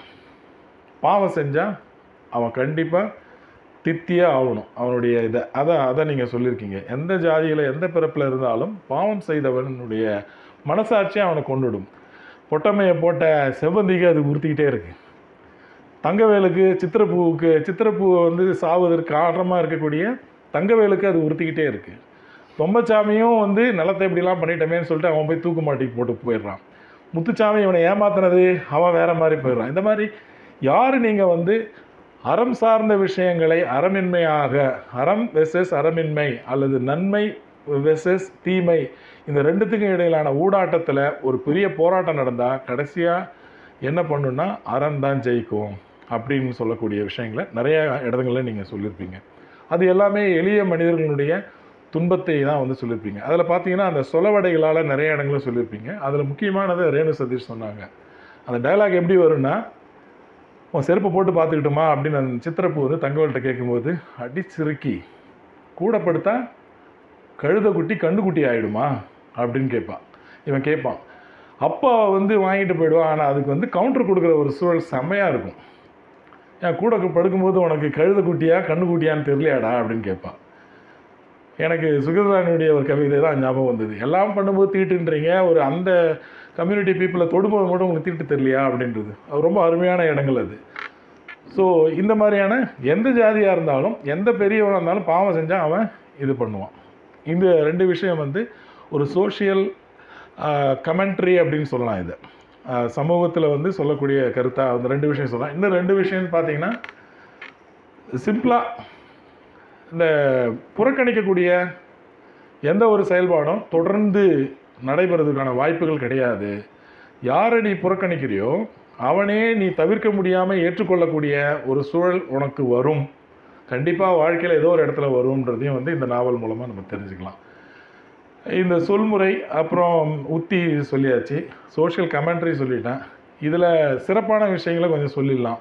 பாவம் செஞ்சால் அவன் கண்டிப்பாக தித்தியே ஆகணும் அவனுடைய இதை. அதை அதை நீங்கள் சொல்லியிருக்கீங்க எந்த ஜாதியில் எந்த பிறப்பில் இருந்தாலும் பாவம் செய்தவனுடைய மனசாட்சியை அவனை கொண்டுடும் பொட்டமையை போட்ட செவ்வந்திக்கு அது உறுத்திக்கிட்டே இருக்கு. தங்கவேலுக்கு சித்திரப்பூவுக்கு சித்திரப்பூவை வந்து சாவதற்கு காரணமாக இருக்கக்கூடிய தங்கவேலுக்கு அது உறுத்திக்கிட்டே இருக்கு. தொம்பச்சாமியும் வந்து நிலத்தை இப்படிலாம் பண்ணிட்டமேன்னு சொல்லிட்டு அவன் போய் தூக்கு மாட்டிக்கு போட்டு போயிடுறான். முத்துச்சாமி இவனை ஏமாத்தினது அவன் வேற மாதிரி போயிடுறான். இந்த மாதிரி யார் நீங்கள் வந்து அறம் சார்ந்த விஷயங்களை அறமின்மையாக அறம் வெர்சஸ் அறமின்மை அல்லது நன்மை வெசஸ் தீமை இந்த ரெண்டுத்துக்கும் இடையிலான ஊடாட்டத்தில் ஒரு பெரிய போராட்டம் நடந்தால் கடைசியாக என்ன பண்ணுன்னா அறம் தான் ஜெயிக்கும் அப்படின்னு சொல்லக்கூடிய விஷயங்களை நிறைய இடங்களில் நீங்கள் சொல்லியிருப்பீங்க அது எல்லாமே எளிய மனிதர்களுடைய துன்பத்தை தான் வந்து சொல்லியிருப்பீங்க அதில் பார்த்தீங்கன்னா அந்த சொலவடைகளால் நிறைய இடங்களில் சொல்லியிருப்பீங்க அதில் முக்கியமானது ரேணு சதீஷ் சொன்னாங்க. அந்த டைலாக் எப்படி வரும்னா உன் செருப்பு போட்டு பார்த்துக்கிட்டோமா அப்படின்னு அந்த சித்திரப்பூ வந்து தங்கவல்கிட்ட கேட்கும்போது அடி சிறுக்கி கழுதைக்குட்டி கண்டுக்குட்டி ஆகிடுமா கண்ணுக்குட்டி அப்படின்னு கேட்பான். இவன் கேட்பான் அப்பா வந்து வாங்கிட்டு போயிடுவான் ஆனால் அதுக்கு வந்து கவுண்டர் கொடுக்குற ஒரு சூழல் செம்மையாக இருக்கும். என் கூட படுக்கும்போது உனக்கு கழுதக்குட்டியா கண்ணுக்குட்டியான்னு தெரியலையாடா அப்படின்னு கேட்பான். எனக்கு சுகதானியுடைய ஒரு கவிதை தான் ஞாபகம் வந்தது. எல்லாம் பண்ணும்போது தீட்டுன்றீங்க ஒரு அந்த கம்யூனிட்டி பீப்புளை தொடும்போது மட்டும் உங்களுக்கு தீட்டு தெரியலையா அப்படின்றது. அது ரொம்ப அருமையான இடங்கள் அது. ஸோ இந்த மாதிரியான எந்த ஜாதியாக இருந்தாலும் எந்த பெரியவனாக இருந்தாலும் பாவம் செஞ்சால் அவன் இது பண்ணுவான். இந்த ரெண்டு விஷயம் வந்து ஒரு சோஷியல் கமெண்ட்ரி அப்படின்னு சொல்லலாம் இது. சமூகத்தில் வந்து சொல்லக்கூடிய கருத்தாக அந்த ரெண்டு விஷயம் சொல்லலாம். இன்னும் ரெண்டு விஷயம்னு பார்த்தீங்கன்னா சிம்பிளாக இந்த புறக்கணிக்கக்கூடிய எந்த ஒரு செயல்பாடும் தொடர்ந்து நடைபெறதுக்கான வாய்ப்புகள் கிடையாது. யாரை நீ புறக்கணிக்கிறியோ அவனே நீ தவிர்க்க முடியாமல் ஏற்றுக்கொள்ளக்கூடிய ஒரு சூழல் உனக்கு வரும். கண்டிப்பாக வாழ்க்கையில் ஏதோ ஒரு இடத்துல வரும்ன்றதையும் வந்து இந்த நாவல் மூலமாக நம்ம தெரிஞ்சுக்கலாம். இந்த சொல்முறை அப்புறம் உத்தி சொல்லியாச்சு. சோஷியல் கமெண்ட்ரி சொல்லிட்டேன். இதில் சிறப்பான விஷயங்களை கொஞ்சம் சொல்லிடலாம்.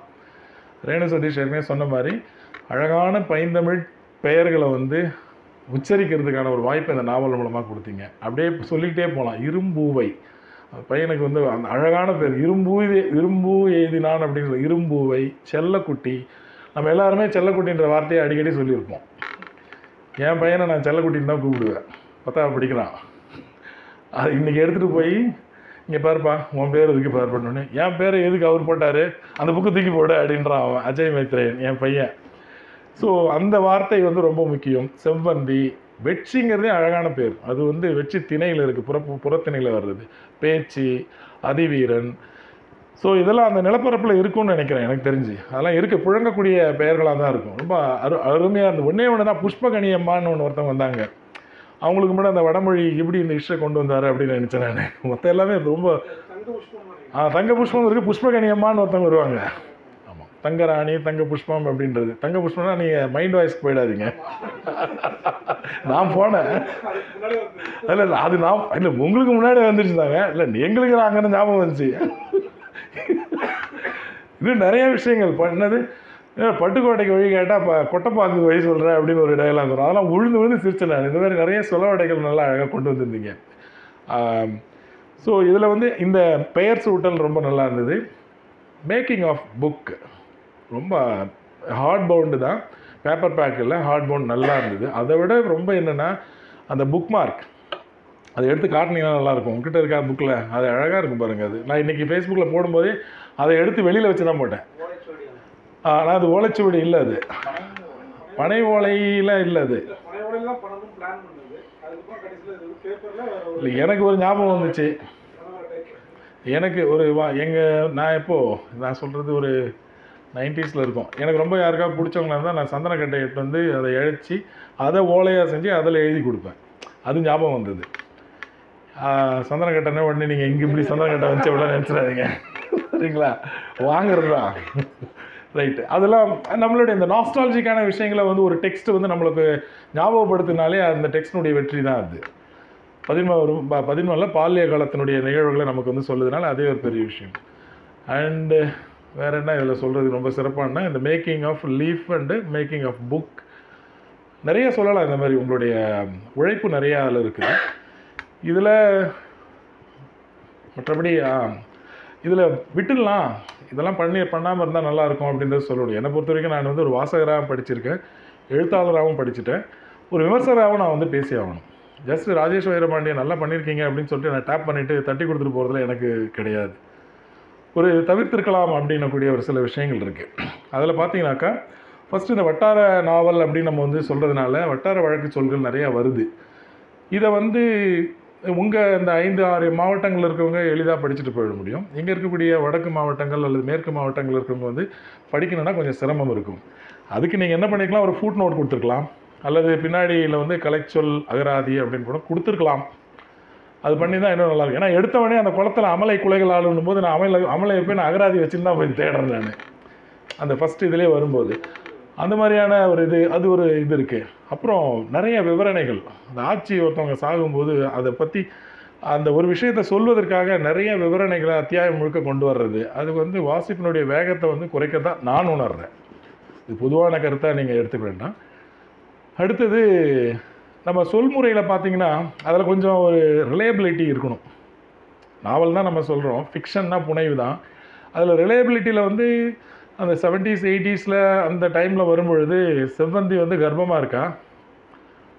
ரேணு சதீஷ் ஏற்கனவே சொன்ன மாதிரி அழகான பைந்தமிழ் பெயர்களை வந்து உச்சரிக்கிறதுக்கான ஒரு வாய்ப்பை இந்த நாவல் மூலமாக கொடுத்தீங்க. அப்படியே சொல்லிக்கிட்டே போகலாம் இரும்பூவை. பையனுக்கு வந்து அந்த அழகான பேர் இரும்பூ இரும்பூ எழுதினான் அப்படின்னு சொல்லி இரும்பூவை செல்லக்குட்டி நம்ம எல்லாருமே செல்லக்குட்டின்ற வார்த்தையை அடிக்கடி சொல்லியிருப்போம். என் பையனை நான் செல்லக்குட்டின்னு தான் கூப்பிடுவேன். பார்த்தா பிடிக்கிறான். அது இன்றைக்கி எடுத்துகிட்டு போய் இங்கே பாருப்பா உன் பேர் எதுக்கு பேர் பண்ணோன்னு என் பேரை எதுக்கு அவர் போட்டார்? அந்த புக்கு தூக்கி போடு அப்படின்றான் அவன் அஜய் மைத்ரேயன் என் பையன். ஸோ அந்த வார்த்தை வந்து ரொம்ப முக்கியம். செவ்வந்தி வெற்றிங்கிறதே அழகான பேர். அது வந்து வெற்றி திணையில் இருக்குது புற புறத்திணையில் வர்றது. பேச்சு அதிவீரன் ஸோ இதெல்லாம் அந்த நிலப்பரப்பில் இருக்கும்னு நினைக்கிறேன் எனக்கு தெரிஞ்சு. அதெல்லாம் இருக்க புழங்கக்கூடிய பெயர்களாக தான் இருக்கும். ரொம்ப அரு அருமையாக இருந்தது. ஒன்றே ஒன்று தான் புஷ்பகணியம்மான்னு ஒன்று ஒருத்தவங்க வந்தாங்க. அவங்களுக்கு முன்னாடி அந்த வடமொழி எப்படி இந்த இஷ்டை கொண்டு வந்தார் அப்படின்னு நினச்சேன் நான். மொத்தம் எல்லாமே ரொம்ப ஆ, தங்க புஷ்பம் இருக்குது புஷ்பகணியம்மான்னு ஒருத்தவங்க வருவாங்க. ஆமாம் தங்க ராணி தங்க புஷ்பம் அப்படின்றது. தங்க புஷ்பம்னா நீங்கள் மைண்ட் வாய்ஸ்க்கு போயிடாதீங்க. நான் போனேன். இல்லை இல்லை அது நான் இல்லை உங்களுக்கு முன்னாடி வந்துருச்சுதாங்க. இல்லை எங்களுக்கு அங்கே ஞாபகம் வந்துச்சு. இன்னும் நிறைய விஷயங்கள். பண்ணது பட்டுக்கோட்டைக்கு வழி கேட்டால் இப்போ கொட்டைப்பாக்கு வழி சொல்கிறேன் அப்படின்னு ஒரு டயலாக் வரும். அதெல்லாம் உழுந்து விழுந்து சிரிச்சேன் நான் இந்த மாதிரி நிறைய சொலவடைகள் நல்லா அழகாக கொண்டு வந்திருந்தீங்க. ஸோ இதில் வந்து இந்த பெயர் சூட்டல் ரொம்ப நல்லா இருந்தது. மேக்கிங் ஆஃப் புக் ரொம்ப ஹார்ட் பவுண்டு தான். பேப்பர் பேக்கில் ஹார்ட் பவுண்ட் நல்லா இருந்தது. அதை விட ரொம்ப என்னென்னா அந்த புக் மார்க் அதை எடுத்து காட்டினீங்கன்னா நல்லாயிருக்கும். உங்ககிட்ட இருக்கா புக்கில் அது அழகாக இருக்கும் பாருங்கள் அது. நான் இன்றைக்கி ஃபேஸ்புக்கில் போடும்போதே அதை எடுத்து வெளியில் வச்சு தான் போட்டேன். ஆனால் அது ஓலைச்சுவடி இல்லை அது. பனை ஓலையில் இல்லை அது. இல்ல, எனக்கு ஒரு ஞாபகம் வந்துச்சு. எனக்கு ஒரு வா எங்கள் நான் எப்போ நான் சொல்கிறது ஒரு நைன்டிஸில் இருக்கும். எனக்கு ரொம்ப யாருக்காவது பிடிச்சவங்களா இருந்தால் நான் சந்தனக்கட்டை எடுத்து வந்து அதை இழைச்சி அதை ஓலையாக செஞ்சு அதில் எழுதி கொடுப்பேன். அது ஞாபகம் வந்தது. சந்தனக்கட்டைன்னா உடனே நீங்கள் இங்கே இப்படி சந்தனக்கட்டை வச்சு எவ்வளோ நினச்சிடாதீங்க. சரிங்களா? வாங்குறது தான் ரைட்டு அதெல்லாம் நம்மளுடைய இந்த நாஸ்டாலஜிக்கான விஷயங்களை வந்து ஒரு டெக்ஸ்ட் வந்து நம்மளுக்கு ஞாபகப்படுத்தினாலே அந்த டெக்ஸ்டினுடைய வெற்றி தான் அது பதினோரு ப- பதினொன்றில் பால்ய காலத்தினுடைய நிகழ்வுகளை நமக்கு வந்து சொல்லுதுனால அதே ஒரு பெரிய விஷயம். அண்டு வேற என்ன இதில் சொல்கிறது ரொம்ப சிறப்பான இந்த making of leaf and making of book நிறைய சொல்லலாம் இந்த மாதிரி உங்களுடைய உழைப்பு நிறையா அதில் இருக்குது. இதில் மற்றபடி இதில் விட்டுடலாம். இதெல்லாம் பண்ணி பண்ணாமல் இருந்தால் நல்லாயிருக்கும் அப்படின்றத சொல்லணும் என்னை பொறுத்த வரைக்கும் நான் வந்து ஒரு வாசகராகவும் படிச்சிருக்கேன் எழுத்தாளராகவும் படிச்சுட்டேன். ஒரு விமர்சகராகவும் நான் வந்து பேசி ஆகணும். ஜஸ்ட் ராஜேஷ் வைரபாண்டியன் நல்லா பண்ணியிருக்கீங்க அப்படின்னு சொல்லிட்டு நான் டேப் பண்ணிவிட்டு தட்டி கொடுத்துட்டு போகிறதுல எனக்கு கிடையாது. ஒரு தவிர்த்திருக்கலாம் அப்படின்னக்கூடிய ஒரு சில விஷயங்கள் இருக்குது அதில் பார்த்தீங்கன்னாக்கா ஃபஸ்ட்டு இந்த வட்டார நாவல் அப்படின்னு நம்ம வந்து சொல்கிறதுனால வட்டார வழக்கு சொல்கள் நிறையா வருது. இதை வந்து உங்கள் இந்த ஐந்து ஆறு மாவட்டங்கள் இருக்கிறவங்க எளிதாக படிச்சுட்டு போயிட முடியும். இங்கே இருக்கக்கூடிய வடக்கு மாவட்டங்கள் அல்லது மேற்கு மாவட்டங்கள் இருக்கிறவங்க வந்து படிக்கணும்னா கொஞ்சம் சிரமம் இருக்கும். அதுக்கு நீங்கள் என்ன பண்ணிக்கலாம்? ஒரு ஃபுட் நோட் கொடுத்துருக்கலாம். அல்லது பின்னாடியில் வந்து கலைச்சொல் அகராதி அப்படின்னு கூட கொடுத்துருக்கலாம். அது பண்ணி தான் இன்னும் நல்லா இருக்கும். ஏன்னா எடுத்தவொடனே அந்த குளத்தில் அமலை குலைகள் ஆளுன்னும் போது நான் அமலை அமலை போய் நான் அகராதி வச்சுன்னு தான் போய் தேடுறேன் நான். அந்த ஃபஸ்ட் இதிலே வரும்போது. அந்த மாதிரியான ஒரு இது அது ஒரு இது இருக்குது அப்புறம் நிறைய விவரணைகள். அந்த ஆட்சி ஒருத்தவங்க சாகும்போது அதை பற்றி அந்த ஒரு விஷயத்தை சொல்வதற்காக நிறைய விவரணைகளை அத்தியாயம் முழுக்க கொண்டு வர்றது. அது வந்து வாசிப்பினுடைய வேகத்தை வந்து குறைக்க தான் நான் உணர்கிறேன் இது பொதுவான கருத்தாக நீங்கள் எடுத்துக்க வேண்டாம். அடுத்தது நம்ம சொல்முறையில் பார்த்தீங்கன்னா அதில் கொஞ்சம் ஒரு ரிலையபிலிட்டி இருக்கணும். நாவல் தான் நம்ம சொல்கிறோம் ஃபிக்ஷன்னா புனைவு தான். அதில் ரிலையபிலிட்டியில் வந்து அந்த செவன்ட்டீஸ் எயிட்டிஸில் அந்த டைமில் வரும்பொழுது செவ்வந்தி வந்து கர்ப்பமாக இருக்கா?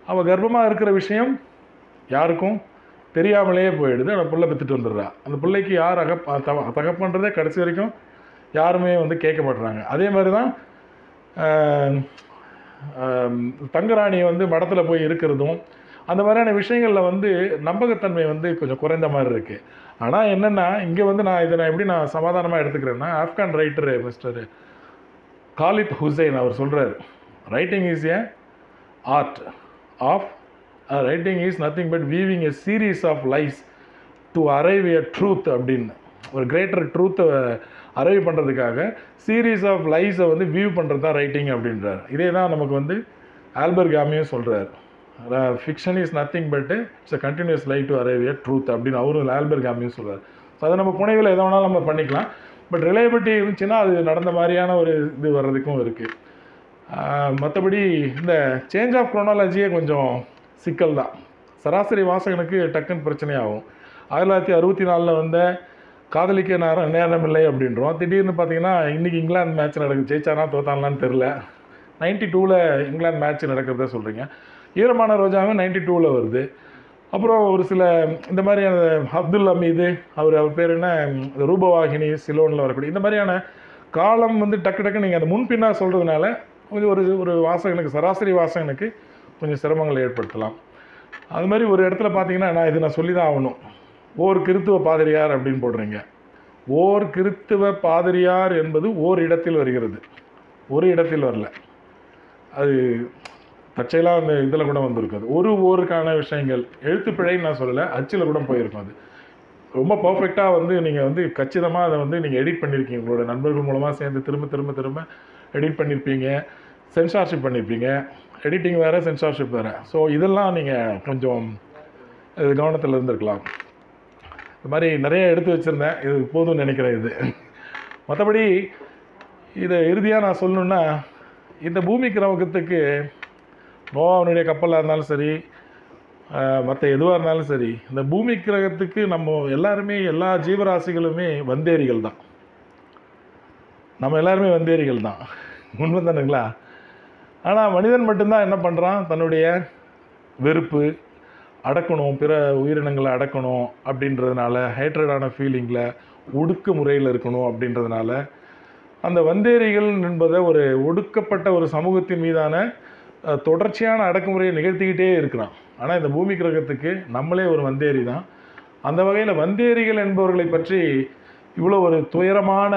அவள் கர்ப்பமாக இருக்கிற விஷயம் யாருக்கும் தெரியாமலேயே போயிடுது. அந்த பிள்ளை பெற்றுட்டு வந்துடுறா. அந்த பிள்ளைக்கு யார் அக தகப்பன்றதே கடைசி வரைக்கும் யாருமே வந்து கேட்க மாட்டுறாங்க அதே மாதிரி தான் தங்கராணி வந்து மடத்தில் போய் இருக்கிறதும் அந்த மாதிரியான விஷயங்களில் வந்து நம்பகத்தன்மை வந்து கொஞ்சம் குறைந்த மாதிரி இருக்குது ஆனால் என்னென்னா இங்கே வந்து நான் இதை நான் எப்படி நான் சமாதானமாக எடுத்துக்கிறேன்னா Afghan writer mister Khalid Hosseini அவர் சொல்கிறார் writing is a art of writing is nothing but weaving a series of life to arrive a truth அப்படின்னு. ஒரு கிரேட்டர் ட்ரூத்தை அரைவ் பண்ணுறதுக்காக சீரீஸ் ஆஃப் லைஸை வந்து வியூ பண்ணுறது தான் ரைட்டிங் அப்படின்றார். இதே தான் நமக்கு வந்து ஆல்பர் காமியும் சொல்கிறார் fiction is nothing but it's a continuous light to arrive a truth அப்படின்னு அவரும் ஆல்பர் காமியும் சொல்கிறார் ஸோ அதை நம்ம புனைவில் எதை வேணாலும் நம்ம பண்ணிக்கலாம். பட் ரிலையபிலிட்டி இருந்துச்சுன்னா அது நடந்த மாதிரியான ஒரு இது வர்றதுக்கும் இருக்குது மற்றபடி இந்த சேஞ்ச் ஆஃப் குரோனாலஜியே கொஞ்சம் சிக்கல் தான். சராசரி வாசகனுக்கு டக்குன்னு பிரச்சனையாகும். ஆயிரத்தி தொள்ளாயிரத்தி அறுபத்தி நாலில் வந்த காதலிக்க நேரம் நேரம் இல்லை அப்படின்றோம். திடீர்னு பார்த்தீங்கன்னா இன்றைக்கி இங்கிலாந்து மேட்ச் நடக்குது. ஜெயிச்சானா தோத்தானான்னு தெரில நைன்டி டூவில் இங்கிலாந்து மேட்ச் நடக்கிறத சொல்கிறீங்க ஈரமான ரோஜாவும் நைன்டி டூவில் வருது. அப்புறம் ஒரு சில இந்த மாதிரியான அப்துல் அமீது அவர் அவர் பேர் என்ன? ரூபவாகினி சிலோனில் வரக்கூடிய இந்த மாதிரியான காலம் வந்து டக்கு டக்கு நீங்கள் அந்த முன்பின்னா சொல்கிறதுனால கொஞ்சம் ஒரு ஒரு வாசகனுக்கு சராசரி வாசகனுக்கு கொஞ்சம் சிரமங்களை ஏற்படுத்தலாம். அது மாதிரி ஒரு இடத்துல பார்த்தீங்கன்னா நான் இது நான் சொல்லி தான் ஆகணும். ஓர் கிறித்துவ பாதிரியார் அப்படின்னு போடுறீங்க. ஓர் கிறித்துவ பாதிரியார் என்பது ஓர் இடத்தில் வருகிறது. ஒரு இடத்தில் வரல. அது தற்செயலாக அந்த இதில் கூட வந்திருக்காது. அது ஒரு ஓருக்கான விஷயங்கள் எழுத்துப்பிழைன்னு நான் சொல்லலை அச்சில் கூட போயிருக்கும் அது. ரொம்ப பர்ஃபெக்டாக வந்து நீங்கள் வந்து கச்சிதமாக அதை வந்து நீங்கள் எடிட் பண்ணியிருக்கீங்க உங்களோட நண்பர்கள் மூலமாக சேர்ந்து திரும்ப திரும்ப திரும்ப எடிட் பண்ணியிருப்பீங்க சென்சார்ஷிப் பண்ணியிருப்பீங்க எடிட்டிங் வேறு சென்சார்ஷிப் வேறு. ஸோ இதெல்லாம் நீங்கள் கொஞ்சம் இது கவனத்தில் இருந்திருக்கலாம். இது மாதிரி நிறைய எடுத்து வச்சுருந்தேன். இது போதும்னு நினைக்கிறேன் இது. மற்றபடி இதை இறுதியாக நான் சொல்லணுன்னா இந்த பூமி கிரகத்துக்கு நோவாவுடைய கப்பலாக இருந்தாலும் சரி மற்ற எதுவாக இருந்தாலும் சரி இந்த பூமி கிரகத்துக்கு நம்ம எல்லாருமே எல்லா ஜீவராசிகளுமே வந்தேரிகள் தான். நம்ம எல்லாருமே வந்தேரிகள் தான். உண்மை தானுங்களா? ஆனால் மனிதன் மட்டும்தான் என்ன பண்ணுறான் தன்னுடைய வெறுப்பு அடக்கணும் பிற உயிரினங்களை அடக்கணும் அப்படின்றதுனால ஹேட்ரடான ஃபீலிங்கில் ஒடுக்கு முறையில் இருக்கணும் அப்படின்றதுனால அந்த வந்தேரிகள் என்பதை ஒரு ஒடுக்கப்பட்ட ஒரு சமூகத்தின் மீதான தொடர்ச்சியான அடக்குமுறையை நிகழ்த்திக்கிட்டே இருக்கிறான். ஆனால் இந்த பூமி கிரகத்துக்கு நம்மளே ஒரு வந்தேரி தான் அந்த வகையில் வந்தேரிகள் என்பவர்களை பற்றி இவ்வளோ ஒரு துயரமான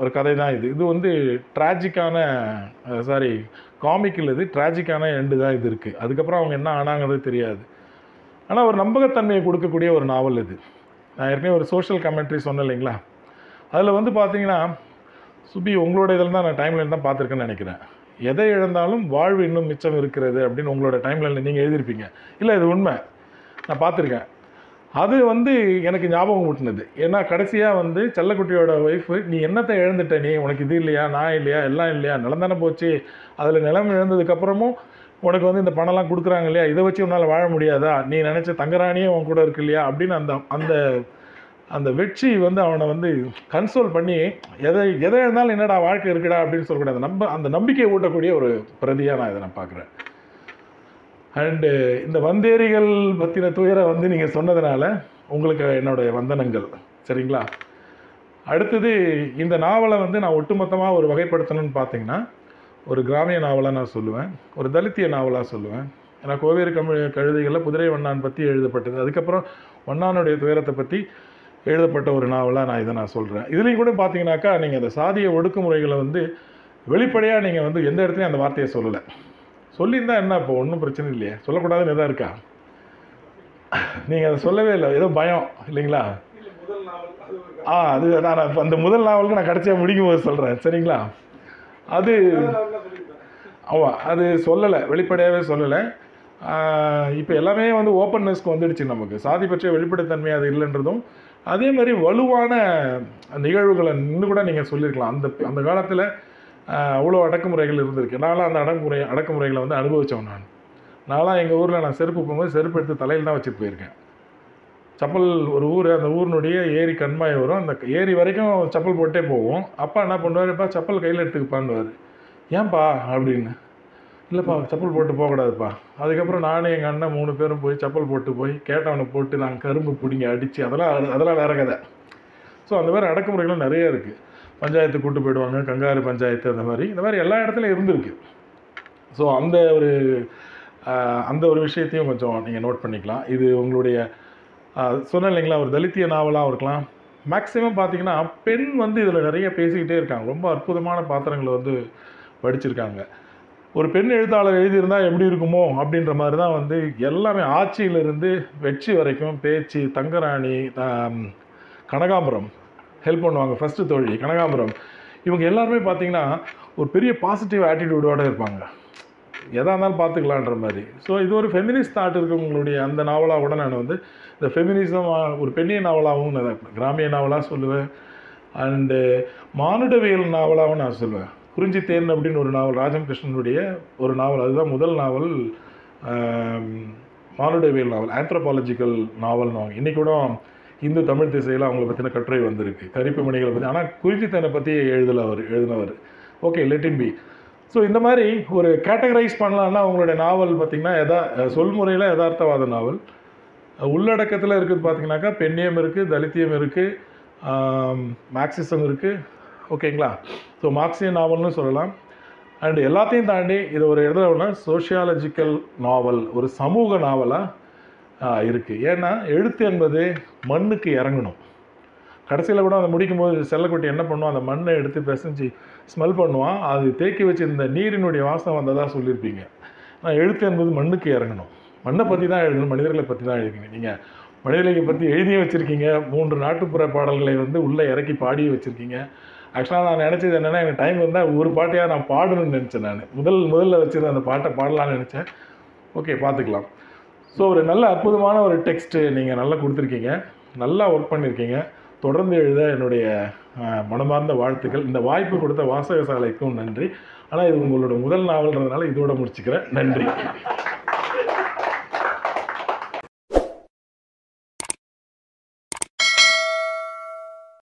ஒரு கதை தான் இது. இது வந்து ட்ராஜிக்கான சாரி காமிக்கில் இது. ட்ராஜிக்கான எண்டு தான் இது இருக்குது அதுக்கப்புறம் அவங்க என்ன ஆனாங்கிறது தெரியாது. ஆனால் ஒரு நம்பகத்தன்மையை கொடுக்கக்கூடிய ஒரு நாவல் இது. நான் ஏற்கனவே ஒரு சோஷியல் கமெண்ட்ரி சொன்னேன் இல்லைங்களா? அதில் வந்து பார்த்தீங்கன்னா சுபி உங்களோட இதில் தான் நான் டைம்லைன் தான் பார்த்துருக்கேன்னு நினைக்கிறேன். எதை இழந்தாலும் வாழ்வு இன்னும் மிச்சம் இருக்கிறது அப்படின்னு உங்களோட டைம்லைனில் நீங்கள் எழுதியிருப்பீங்க. இல்லை இது உண்மை. நான் பார்த்துருக்கேன். அது வந்து எனக்கு ஞாபகம் ஊட்டினது. ஏன்னா கடைசியாக வந்து செல்லக்குட்டியோட ஒய்ஃபு நீ என்னத்தை இழந்துட்ட? நீ உனக்கு இது இல்லையா? நான் இல்லையா? எல்லாம் இல்லையா? நிலந்தானே போச்சு. அதில் நிலம் இழந்ததுக்கப்புறமும் உனக்கு வந்து இந்த பணம்லாம் கொடுக்குறாங்க இல்லையா? இதை வச்சு உன்னால் வாழ முடியாதா? நீ நினச்ச தங்கராணியே உன் கூட இருக்கு இல்லையா? அப்படின்னு அந்த அந்த அந்த வெற்றி வந்து அவனை வந்து கன்சோல் பண்ணி எதை எதை இருந்தாலும் என்னடா வாழ்க்கை இருக்குடா அப்படின்னு சொல்லக்கூடிய நம்ப அந்த நம்பிக்கையை ஊட்டக்கூடிய ஒரு பிரதியாக நான் இதை நான் பார்க்குறேன். அண்டு இந்த வந்தேரிகள் பற்றின துயரை வந்து நீங்கள் சொன்னதுனால உங்களுக்கு என்னுடைய வந்தனங்கள். சரிங்களா? அடுத்தது இந்த நாவலை வந்து நான் ஒட்டுமொத்தமாக ஒரு வகைப்படுத்தணும்னு பார்த்தீங்கன்னா ஒரு கிராமிய நாவலாக நான் சொல்லுவேன் ஒரு தலித்திய நாவலாக சொல்லுவேன். ஏன்னா கோவேறு கமிழ் கழுதைகளில் குதிரை வண்ணான் பற்றி எழுதப்பட்டது. அதுக்கப்புறம் வண்ணானுடைய துயரத்தை பற்றி எழுதப்பட்ட ஒரு நாவலாக நான் இதை நான் சொல்கிறேன் இதுலேயும் கூட பார்த்தீங்கன்னாக்கா நீங்கள் அந்த சாதிய ஒடுக்குமுறைகளை வந்து வெளிப்படையாக நீங்கள் வந்து எந்த இடத்துலையும் அந்த வார்த்தையை சொல்லலை. சொல்லியிருந்தா என்ன இப்போ ஒன்றும் பிரச்சனை இல்லையே. சொல்லக்கூடாதுன்னு எதாவது இருக்கா? நீங்கள் அதை சொல்லவே இல்லை. ஏதோ பயம் இல்லைங்களா? அது ஆ அது நான் இப்போ அந்த முதல் நாவலுக்கு நான் கடைசியாக முடிக்கும் போது சொல்கிறேன் சரிங்களா? அது ஆமாம் அது சொல்லலை. வெளிப்படையாகவே சொல்லலை. இப்போ எல்லாமே வந்து ஓப்பன்னஸ்க்கு வந்துடுச்சு நமக்கு. சாதி பற்றிய வெளிப்படைத்தன்மை அது இல்லைன்றதும் அதே மாதிரி வலுவான நிகழ்வுகளை இன்னும் கூட நீங்கள் சொல்லியிருக்கலாம். அந்த அந்த காலத்தில் அவ்வளோ அடக்குமுறைகள் இருந்திருக்கு. நானும் அந்த அடக்குமுறை அடக்குமுறைகளை வந்து அனுபவித்தவன் நான். நானும் எங்கள் ஊரில் நான் செருப்பு போகும்போது செருப்பு எடுத்து தலையில் தான் வச்சுட்டு போயிருக்கேன். செப்பல் ஒரு ஊர் அந்த ஊரினுடைய ஏரி கண்மாய் வரும். அந்த ஏரி வரைக்கும் செப்பல் போட்டே போவோம். அப்பா என்ன பண்ணுவாருப்பா செப்பல் கையில் எடுத்துக்கப்பான்னுவார். ஏன்பா? அப்படின்னு. இல்லைப்பா செப்பல் போட்டு போகக்கூடாதுப்பா. அதுக்கப்புறம் நானும் எங்கள் அண்ணன் மூணு பேரும் போய் செப்பல் போட்டு போய் கேட்டவனை போட்டு நாங்கள் கரும்பு பிடிங்கி அடித்து அதெல்லாம் அதெல்லாம் வேற கதை. ஸோ அந்த மாதிரி அடக்குமுறைகளும் நிறைய இருக்குது பஞ்சாயத்து கூட்டு போயிடுவாங்க கங்காரு பஞ்சாயத்து அந்த மாதிரி. இந்த மாதிரி எல்லா இடத்துலையும் இருந்திருக்கு. ஸோ அந்த ஒரு அந்த ஒரு விஷயத்தையும் கொஞ்சம் நீங்கள் நோட் பண்ணிக்கலாம். இது உங்களுடைய சொன்ன சொன்னேன் இல்லைங்களா ஒரு தலித்திய நாவலாக இருக்கலாம். மேக்ஸிமம் பார்த்தீங்கன்னா பெண் வந்து இதில் நிறைய பேசிக்கிட்டே இருக்காங்க. ரொம்ப அற்புதமான பாத்திரங்களை வந்து படிச்சிருக்காங்க ஒரு பெண் எழுத்தாளர் எழுதியிருந்தால் எப்படி இருக்குமோ அப்படின்ற மாதிரி தான் வந்து எல்லாமே ஆட்சியிலிருந்து வெற்றி வரைக்கும் பேச்சு தங்கராணி கனகாம்பரம் ஹெல்ப் பண்ணுவாங்க ஃபஸ்ட்டு தோழி கனகாம்பரம். இவங்க எல்லாருமே பார்த்தீங்கன்னா ஒரு பெரிய பாசிட்டிவ் ஆட்டிடியூடோடு இருப்பாங்க. எதாக இருந்தாலும் பார்த்துக்கலான்ற மாதிரி. ஸோ இது ஒரு ஃபெமினிஸ்ட் தாட் இருக்கவங்களுடைய அந்த நாவலாக கூட நான் வந்து இந்த ஃபெமினிசம் ஒரு பெண்ணிய நாவலாகவும் நான் கிராமிய நாவலாக சொல்லுவேன். அண்டு மானுடவியல் நாவலாகவும் நான் சொல்லுவேன். குறிஞ்சி தேன் அப்படின்னு ஒரு நாவல் ராஜம் கிருஷ்ணனுடைய ஒரு நாவல். அதுதான் முதல் நாவல் மானுடவியல் நாவல் ஆந்த்ரோபாலஜிக்கல் நாவல்னு இன்றைக்கி கூட இந்து தமிழ் திசையில் அவங்கள பற்றின கட்டுரை வந்திருக்கு. கரிப்பு மணிகளை பற்றி ஆனால் குறிஞ்சி தேனை பற்றி எழுதலை அவர் எழுதினவர். Okay let in be so இந்த மாதிரி ஒரு கேட்டகரைஸ் பண்ணலான்னா அவங்களுடைய நாவல் பார்த்திங்கன்னா எதா சொல்முறையில் யதார்த்தவாத நாவல். உள்ளடக்கத்தில் இருக்குது பார்த்தீங்கன்னாக்கா பெண்ணியம் இருக்குது தலித்தியம் இருக்குது மார்க்சிசம் இருக்குது ஓகேங்களா? ஸோ மார்க்சிய நாவல்னு சொல்லலாம். அண்ட் எல்லாத்தையும் தாண்டி இது ஒரு எழுதுறவுனா சோஷியாலஜிக்கல் நாவல் ஒரு சமூக நாவலாக இருக்குது ஏன்னா எழுத்து என்பது மண்ணுக்கு இறங்கணும். கடைசியில் கூட அதை முடிக்கும் போது செல்லக்குட்டி என்ன பண்ணுவோம் அந்த மண்ணை எடுத்து பிசைஞ்சு ஸ்மெல் பண்ணுவான். அது தேக்கி வச்சிருந்த நீரினுடைய வாசம் வந்ததாக சொல்லியிருப்பீங்க. நான் எழுத்து என்பது மண்ணுக்கு இறங்கணும். மண்ணை பற்றி தான் எழுதணும் மனிதர்களை பற்றி தான் எழுதுங்க. நீங்கள் மனிதர்களை பற்றி எழுதியே வச்சுருக்கீங்க. மூன்று நாட்டுப்புற பாடல்களை வந்து உள்ளே இறக்கி பாடியே வச்சுருக்கீங்க. ஆக்சுவலாக நான் நினச்சது என்னென்னா எனக்கு டைம் இருந்தால் ஒரு பாட்டையாக நான் பாடணும்னு நினச்சேன் நான். முதல் முதல்ல வச்சுருந்த அந்த பாட்டை பாடலான்னு நினச்சேன். ஓகே பார்த்துக்கலாம். ஸோ ஒரு நல்ல அற்புதமான ஒரு டெக்ஸ்ட்டு நீங்கள் நல்லா கொடுத்துருக்கீங்க. நல்லா ஒர்க் பண்ணியிருக்கீங்க தொடர்ந்து எழுத என்னுடைய மனமார்ந்த வாழ்த்துக்கள். இந்த வாய்ப்பு கொடுத்த வாசகசாலைக்கும் நன்றி. ஆனால் இது உங்களோட முதல் நாவல்ன்றதுனால இதோட முடிச்சுக்கிறேன். நன்றி.